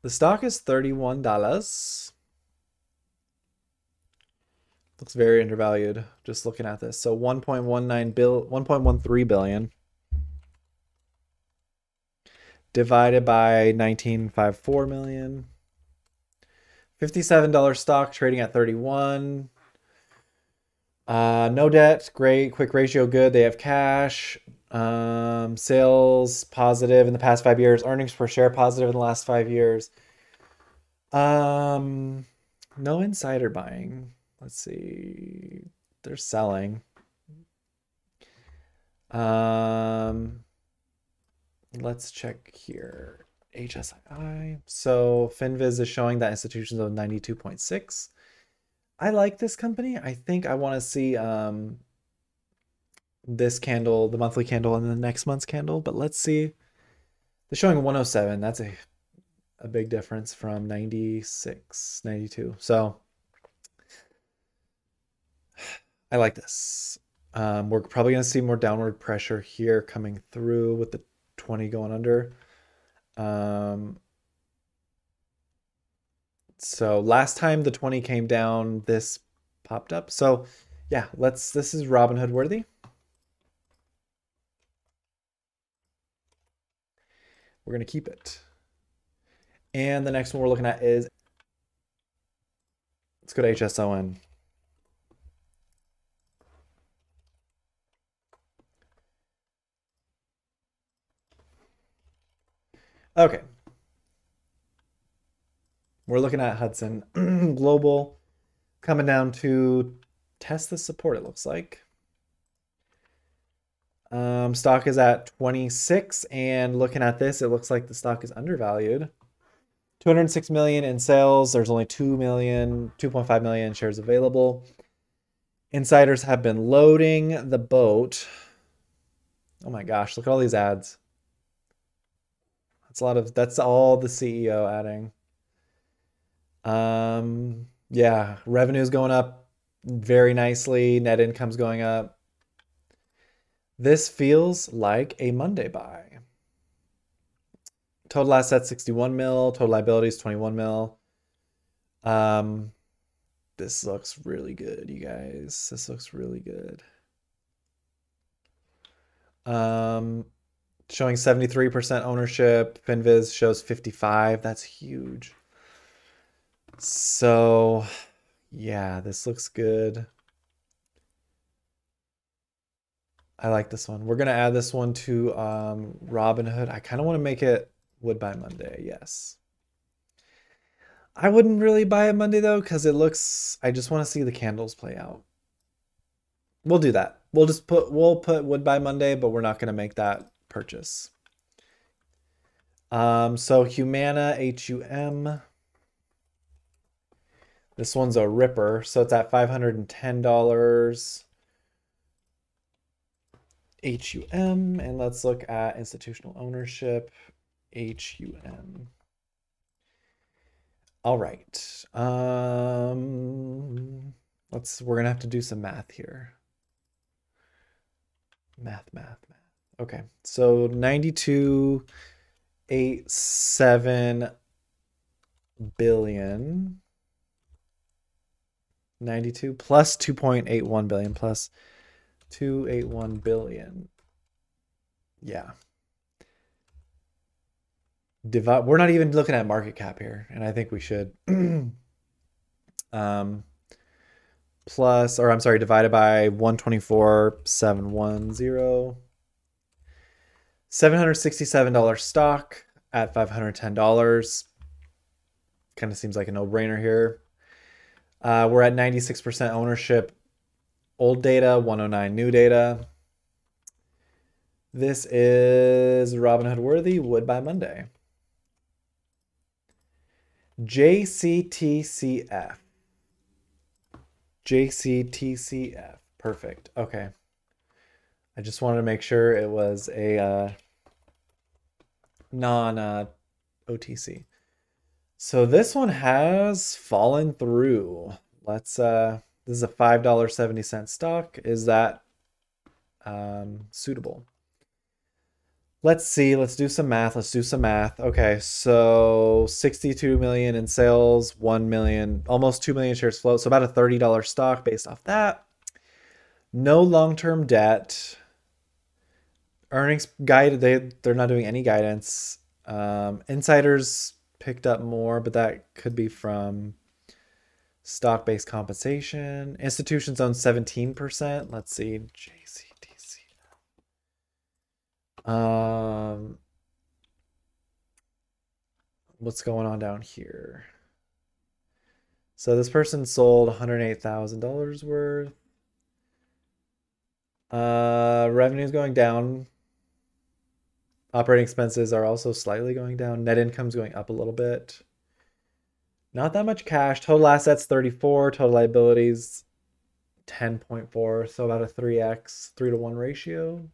S1: the stock is $31. Looks very undervalued just looking at this. So 1.19 bill 1.13 billion divided by 1954 million. $57 stock trading at 31. Uh, no debt, great. Quick ratio, good. They have cash. Um, sales positive in the past five years. Earnings per share positive in the last five years. Um, no insider buying. Let's see. They're selling. Um, let's check here. HSII. So Finviz is showing that institutions of 92.6. I like this company. I think I want to see um, this candle, the monthly candle, and the next month's candle. But let's see. They're showing 107. That's a a big difference from 96, 92. So I like this. Um, we're probably going to see more downward pressure here coming through with the 20 going under. Um, so last time the 20 came down, this popped up. So yeah, let's, this is Robinhood worthy. We're going to keep it. And the next one we're looking at is, let's go to HSON. Okay. we're looking at Hudson Global coming down to test the support, it looks like. Um, stock is at 26 and looking at this, it looks like the stock is undervalued. 206 million in sales. There's only 2 million, 2.5 million shares available. Insiders have been loading the boat. Oh my gosh, look at all these ads. That's a lot of that's all the CEO adding. Um yeah, revenue's going up very nicely, net income's going up. This feels like a Monday buy. Total assets 61 mil, total liabilities 21 mil. Um this looks really good, you guys. This looks really good. Um showing 73% ownership. Finviz shows 55. That's huge. So, yeah, this looks good. I like this one. We're going to add this one to um, Robinhood. I kind of want to make it would buy Monday. Yes. I wouldn't really buy it Monday though because it looks I just want to see the candles play out. We'll do that. We'll just put we'll put would buy Monday, but we're not going to make that purchase. Um, so Humana HUM. This one's a ripper, so it's at $510. HUM, and let's look at institutional ownership. HUM. All right. Um, let's, we're gonna have to do some math here. Math, math, math. Okay, so 92, 8, 7 billion. 92 plus 2.81 billion plus 281 billion. Yeah. Divide, we're not even looking at market cap here, and I think we should. um, plus, or I'm sorry, divided by 124,710. $767 stock at $510. Kind of seems like a no brainer here. Uh, we're at 96% ownership. Old data, 109 new data. This is Robinhood worthy, would buy Monday. JCTCF. JCTCF. Perfect. Okay. I just wanted to make sure it was a uh, non uh, OTC. So this one has fallen through. Let's uh this is a $5.70 stock. Is that um suitable? Let's see. Let's do some math. Let's do some math. Okay, so 62 million in sales, 1 million, almost 2 million shares float. So about a $30 stock based off that. No long-term debt earnings guide they they're not doing any guidance. Um, insiders picked up more, but that could be from stock-based compensation. Institutions own 17%. Let's see. JCTC. Um what's going on down here? So this person sold $108,000 worth. Uh, revenue is going down Operating expenses are also slightly going down. Net income's going up a little bit. Not that much cash. Total assets 34, total liabilities 10.4, so about a 3x, 3 to 1 ratio.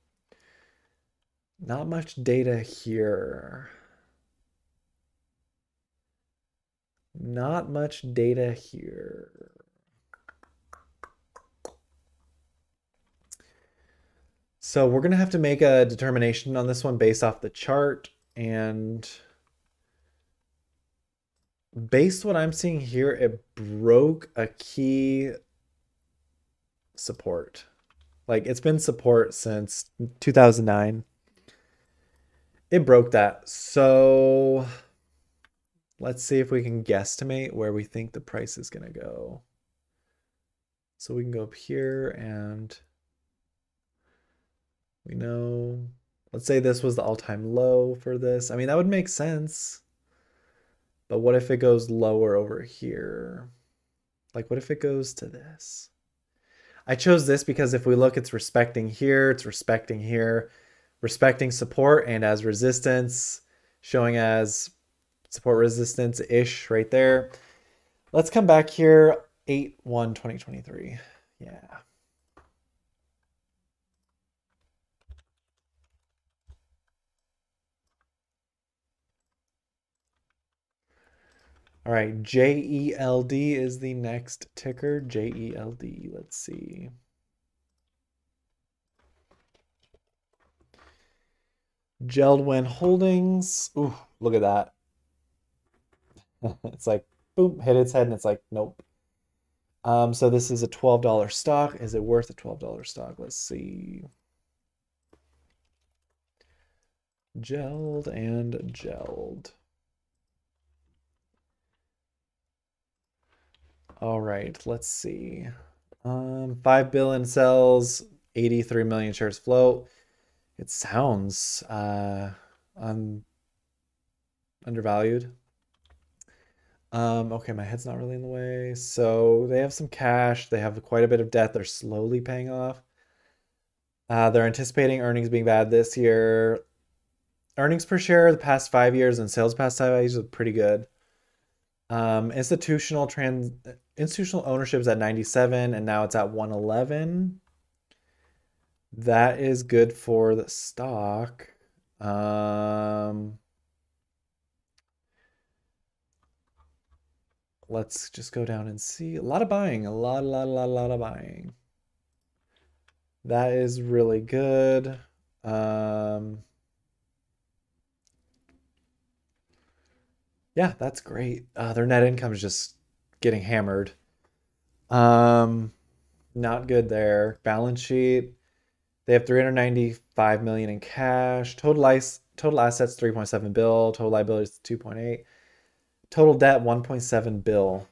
S1: Not much data here. Not much data here. So we're going to have to make a determination on this one based off the chart and based what I'm seeing here, it broke a key support. Like it's been support since 2009. It broke that. So let's see if we can guesstimate where we think the price is going to go. So we can go up here and we know, let's say this was the all-time low for this. I mean, that would make sense. But what if it goes lower over here? Like, what if it goes to this? I chose this because if we look, it's respecting here, it's respecting here, respecting support and as resistance, showing as support resistance-ish right there. Let's come back here, 8-1-2023. Yeah. All right, JELD is the next ticker. JELD, let's see. JELD-WEN Holdings. Ooh, look at that. it's like, boom, hit its head and it's like, nope. Um, so this is a $12 stock. Is it worth a $12 stock? Let's see. Gelled and gelled. All right, let's see. Um, 5 billion sells, 83 million shares float. It sounds uh, un undervalued. Um, okay, my head's not really in the way. So they have some cash. They have quite a bit of debt. They're slowly paying off. Uh, they're anticipating earnings being bad this year. Earnings per share the past five years and sales past five years are pretty good. Um, institutional trans institutional ownership is at 97 and now it's at 111. That is good for the stock. Um, let's just go down and see. A lot of buying, a lot, a lot, a lot, a lot of buying. That is really good. Um, yeah, that's great. Uh, their net income is just getting hammered. Um, not good there. Balance sheet. They have 395 million in cash. Total ice, total assets 3.7 bill. Total liabilities 2.8. Total debt 1.7 bill.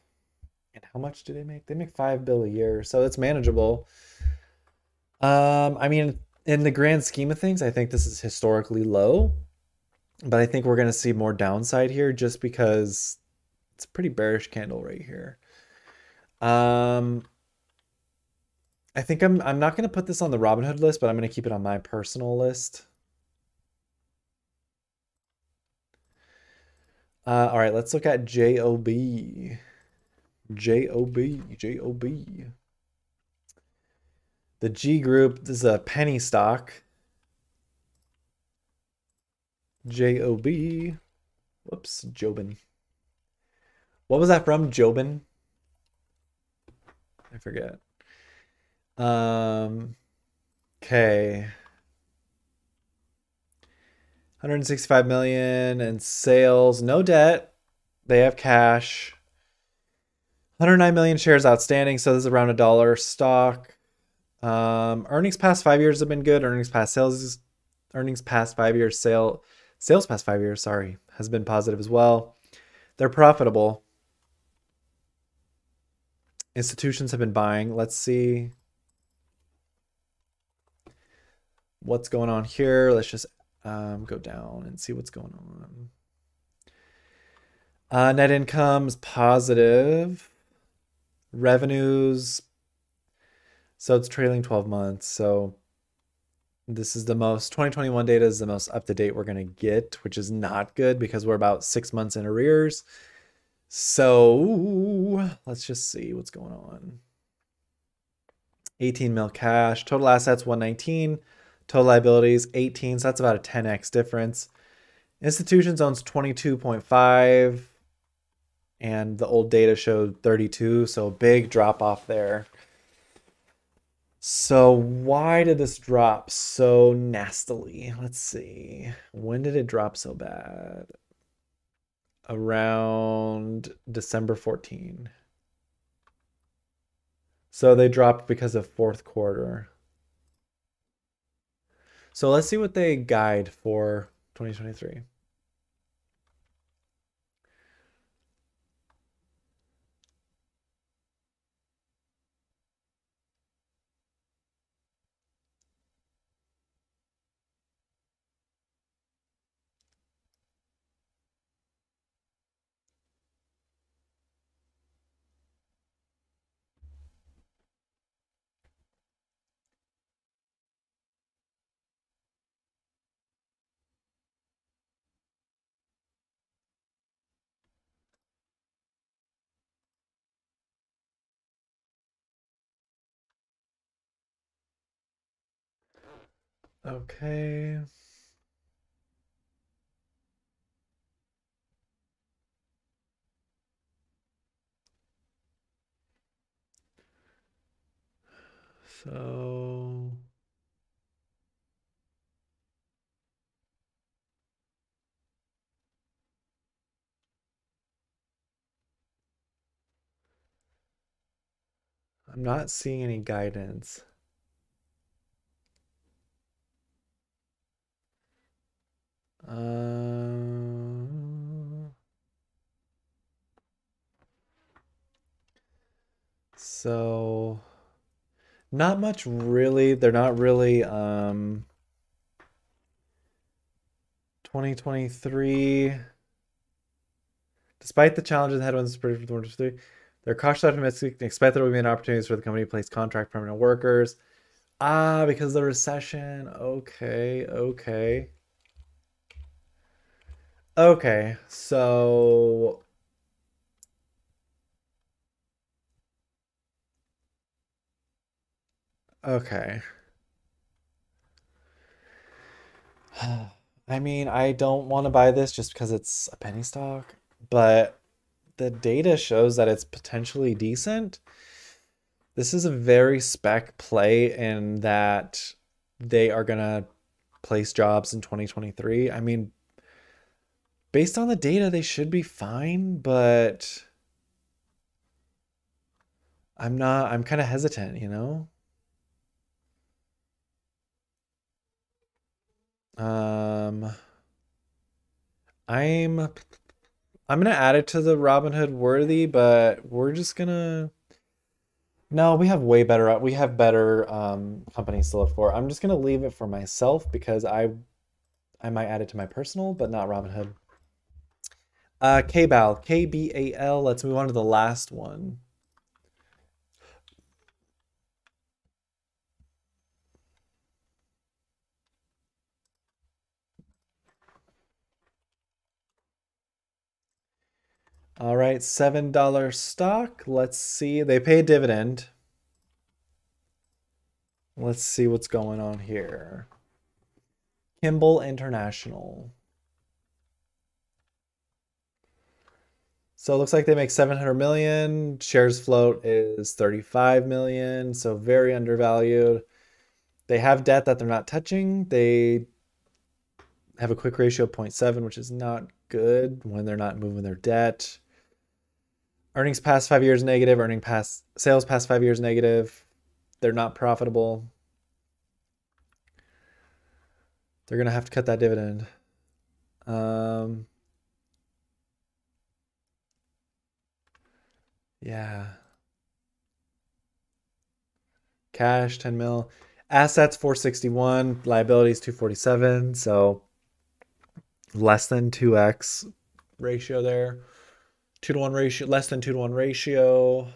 S1: And how much do they make? They make 5 bill a year, so it's manageable. Um, I mean, in the grand scheme of things, I think this is historically low. But I think we're going to see more downside here just because it's a pretty bearish candle right here. Um, I think I'm I'm not going to put this on the Robinhood list, but I'm going to keep it on my personal list. Uh, all right, let's look at JOB. JOB, JOB. The GEE Group, this is a penny stock. JOB. Whoops, Jobin. What was that from? Jobin? I forget. Um, okay. 165 million in sales, no debt. They have cash. 109 million shares outstanding, so this is around a dollar stock. Um, earnings past five years have been good. Earnings past sales, earnings past five years, sale, sales past five years, sorry, has been positive as well. They're profitable. Institutions have been buying. Let's see what's going on here. Let's just um, go down and see what's going on. Uh, net is positive. Revenues. So it's trailing 12 months. So this is the most 2021 data is the most up to date we're going to get, which is not good because we're about six months in arrears. So let's just see what's going on. 18 mil cash, total assets 119, total liabilities 18, so that's about a 10x difference. Institutions owns 22.5 and the old data showed 32, so big drop off there. So why did this drop so nastily? Let's see. When did it drop so bad? around December 14. So they dropped because of fourth quarter. So let's see what they guide for 2023. Okay. So I'm not seeing any guidance. Um, so not much really. They're not really um 2023 Despite the challenges and headwinds for 2023, they're cautiously optimistic and expect there will be an opportunities for the company to place contract permanent workers. Ah, because of the recession. Okay, okay. Okay, so okay. I mean, I don't want to buy this just because it's a penny stock, but the data shows that it's potentially decent. This is a very spec play in that they are going to place jobs in 2023. I mean, based on the data, they should be fine, but I'm not, I'm kind of hesitant, you know? Um, I'm, I'm gonna add it to the Robinhood worthy, but we're just gonna, no, we have way better, we have better um, companies to look for. I'm just gonna leave it for myself because I, I might add it to my personal, but not Robinhood. Uh, K-Bal, K-B-A-L. Let's move on to the last one. All right, $7 stock. Let's see. They pay a dividend. Let's see what's going on here. Kimball International. So it looks like they make 700 million. Shares float is 35 million, so very undervalued. They have debt that they're not touching. They have a quick ratio of 0.7, which is not good when they're not moving their debt. Earnings past five years negative, earning past sales past five years negative. They're not profitable. They're gonna have to cut that dividend. Um, Yeah. Cash 10 mil. Assets 461, liabilities 247, so less than 2x ratio there. 2 to 1 ratio, less than 2 to 1 ratio.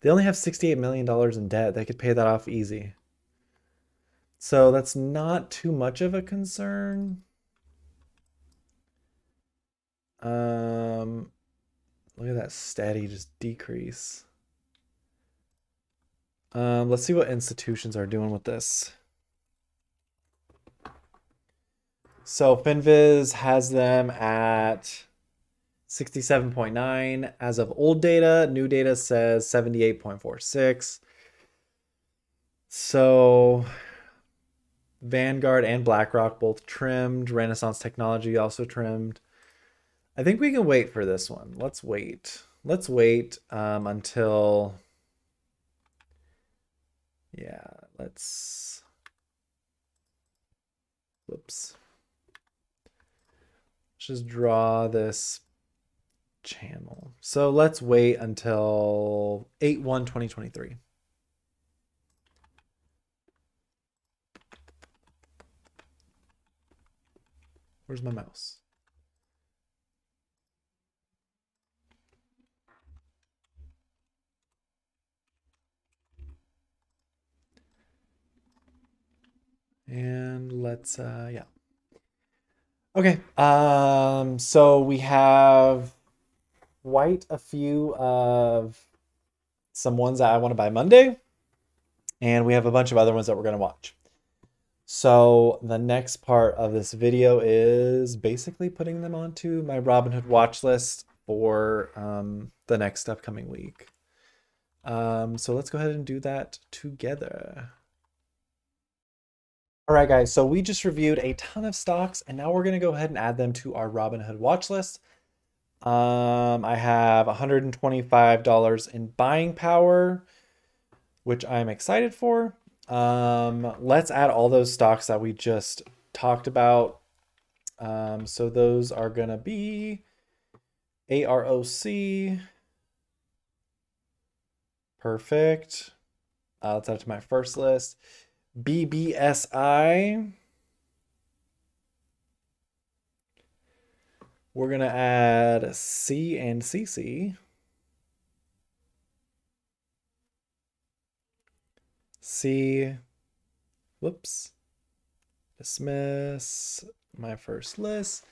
S1: They only have $68 million in debt. They could pay that off easy. So that's not too much of a concern. Um, Look at that steady just decrease. Um, let's see what institutions are doing with this. So FinViz has them at 67.9 as of old data. New data says 78.46. So Vanguard and BlackRock both trimmed. Renaissance Technology also trimmed. I think we can wait for this one. Let's wait. Let's wait um, until. Yeah, let's. Whoops. Let's just draw this channel. So let's wait until 8 1 2023. Where's my mouse? And let's, uh, yeah. Okay, um, so we have quite a few of some ones that I want to buy Monday, and we have a bunch of other ones that we're going to watch. So the next part of this video is basically putting them onto my Robinhood watch list for um, the next upcoming week. Um, so let's go ahead and do that together. All right, guys, so we just reviewed a ton of stocks, and now we're going to go ahead and add them to our Robinhood watch list. Um, I have $125 in buying power, which I'm excited for. Um, let's add all those stocks that we just talked about. Um, so those are going to be AROC. Perfect. Uh, let's add it to my first list. BBSI. We're going to add C and CC. C, whoops, dismiss my first list.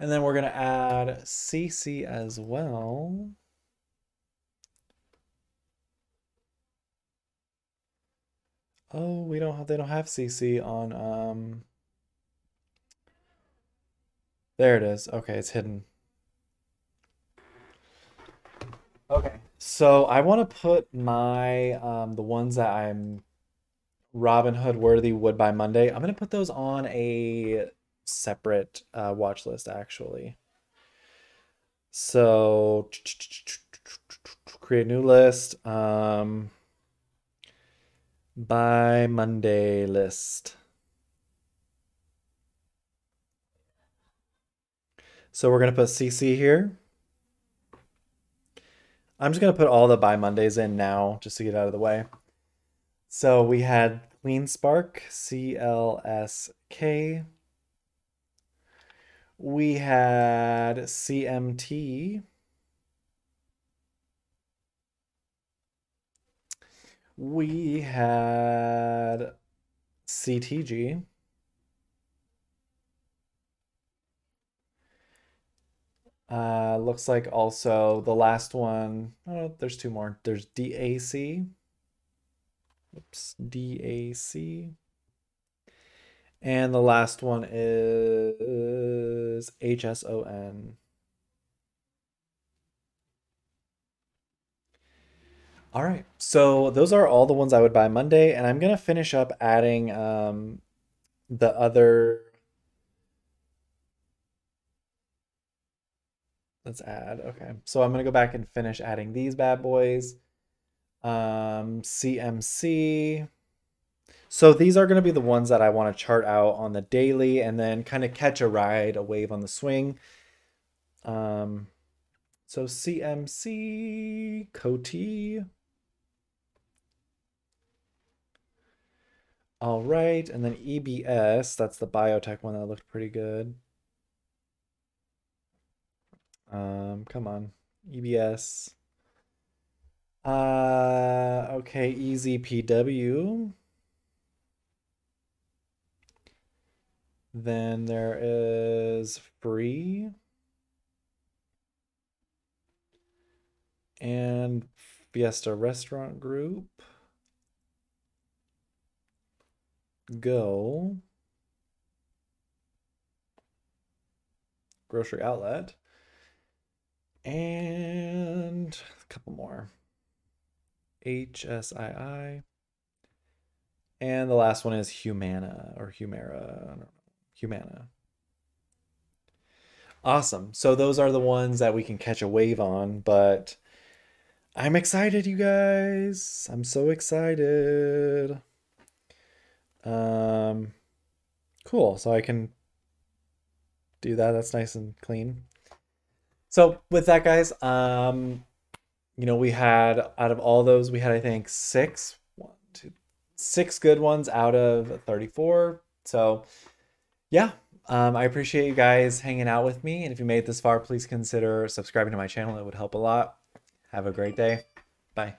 S1: And then we're going to add CC as well. Oh, we don't have, they don't have CC on, um, there it is. Okay, it's hidden. Okay, so I want to put my, um, the ones that I'm Robin Hood worthy would by Monday. I'm going to put those on a separate uh, watch list actually. So create a new list. Um, by Monday list. So we're going to put CC here. I'm just going to put all the by Mondays in now just to get out of the way. So we had CleanSpark, CLSK. We had CMT. We had CTG. Uh, looks like also the last one, oh, there's two more. There's DAC. Oops, DAC. And the last one is HSON. All right, so those are all the ones I would buy Monday, and I'm gonna finish up adding um, the other. Let's add, okay. So I'm gonna go back and finish adding these bad boys um, CMC. So these are going to be the ones that I want to chart out on the daily and then kind of catch a ride, a wave on the swing. Um, so CMC, Coty. All right, and then EBS, that's the biotech one that looked pretty good. Um, come on, EBS. Uh, okay, EZPW. Then there is free. And Fiesta Restaurant Group. Go. Grocery Outlet. And a couple more. HSII. And the last one is Humana or Humera. Humana. Awesome. So those are the ones that we can catch a wave on, but I'm excited, you guys. I'm so excited. Um, cool. So I can do that. That's nice and clean. So with that, guys, um, you know, we had out of all those, we had I think six, one, two, six good ones out of 34. So yeah, um, I appreciate you guys hanging out with me. And if you made this far, please consider subscribing to my channel. It would help a lot. Have a great day. Bye.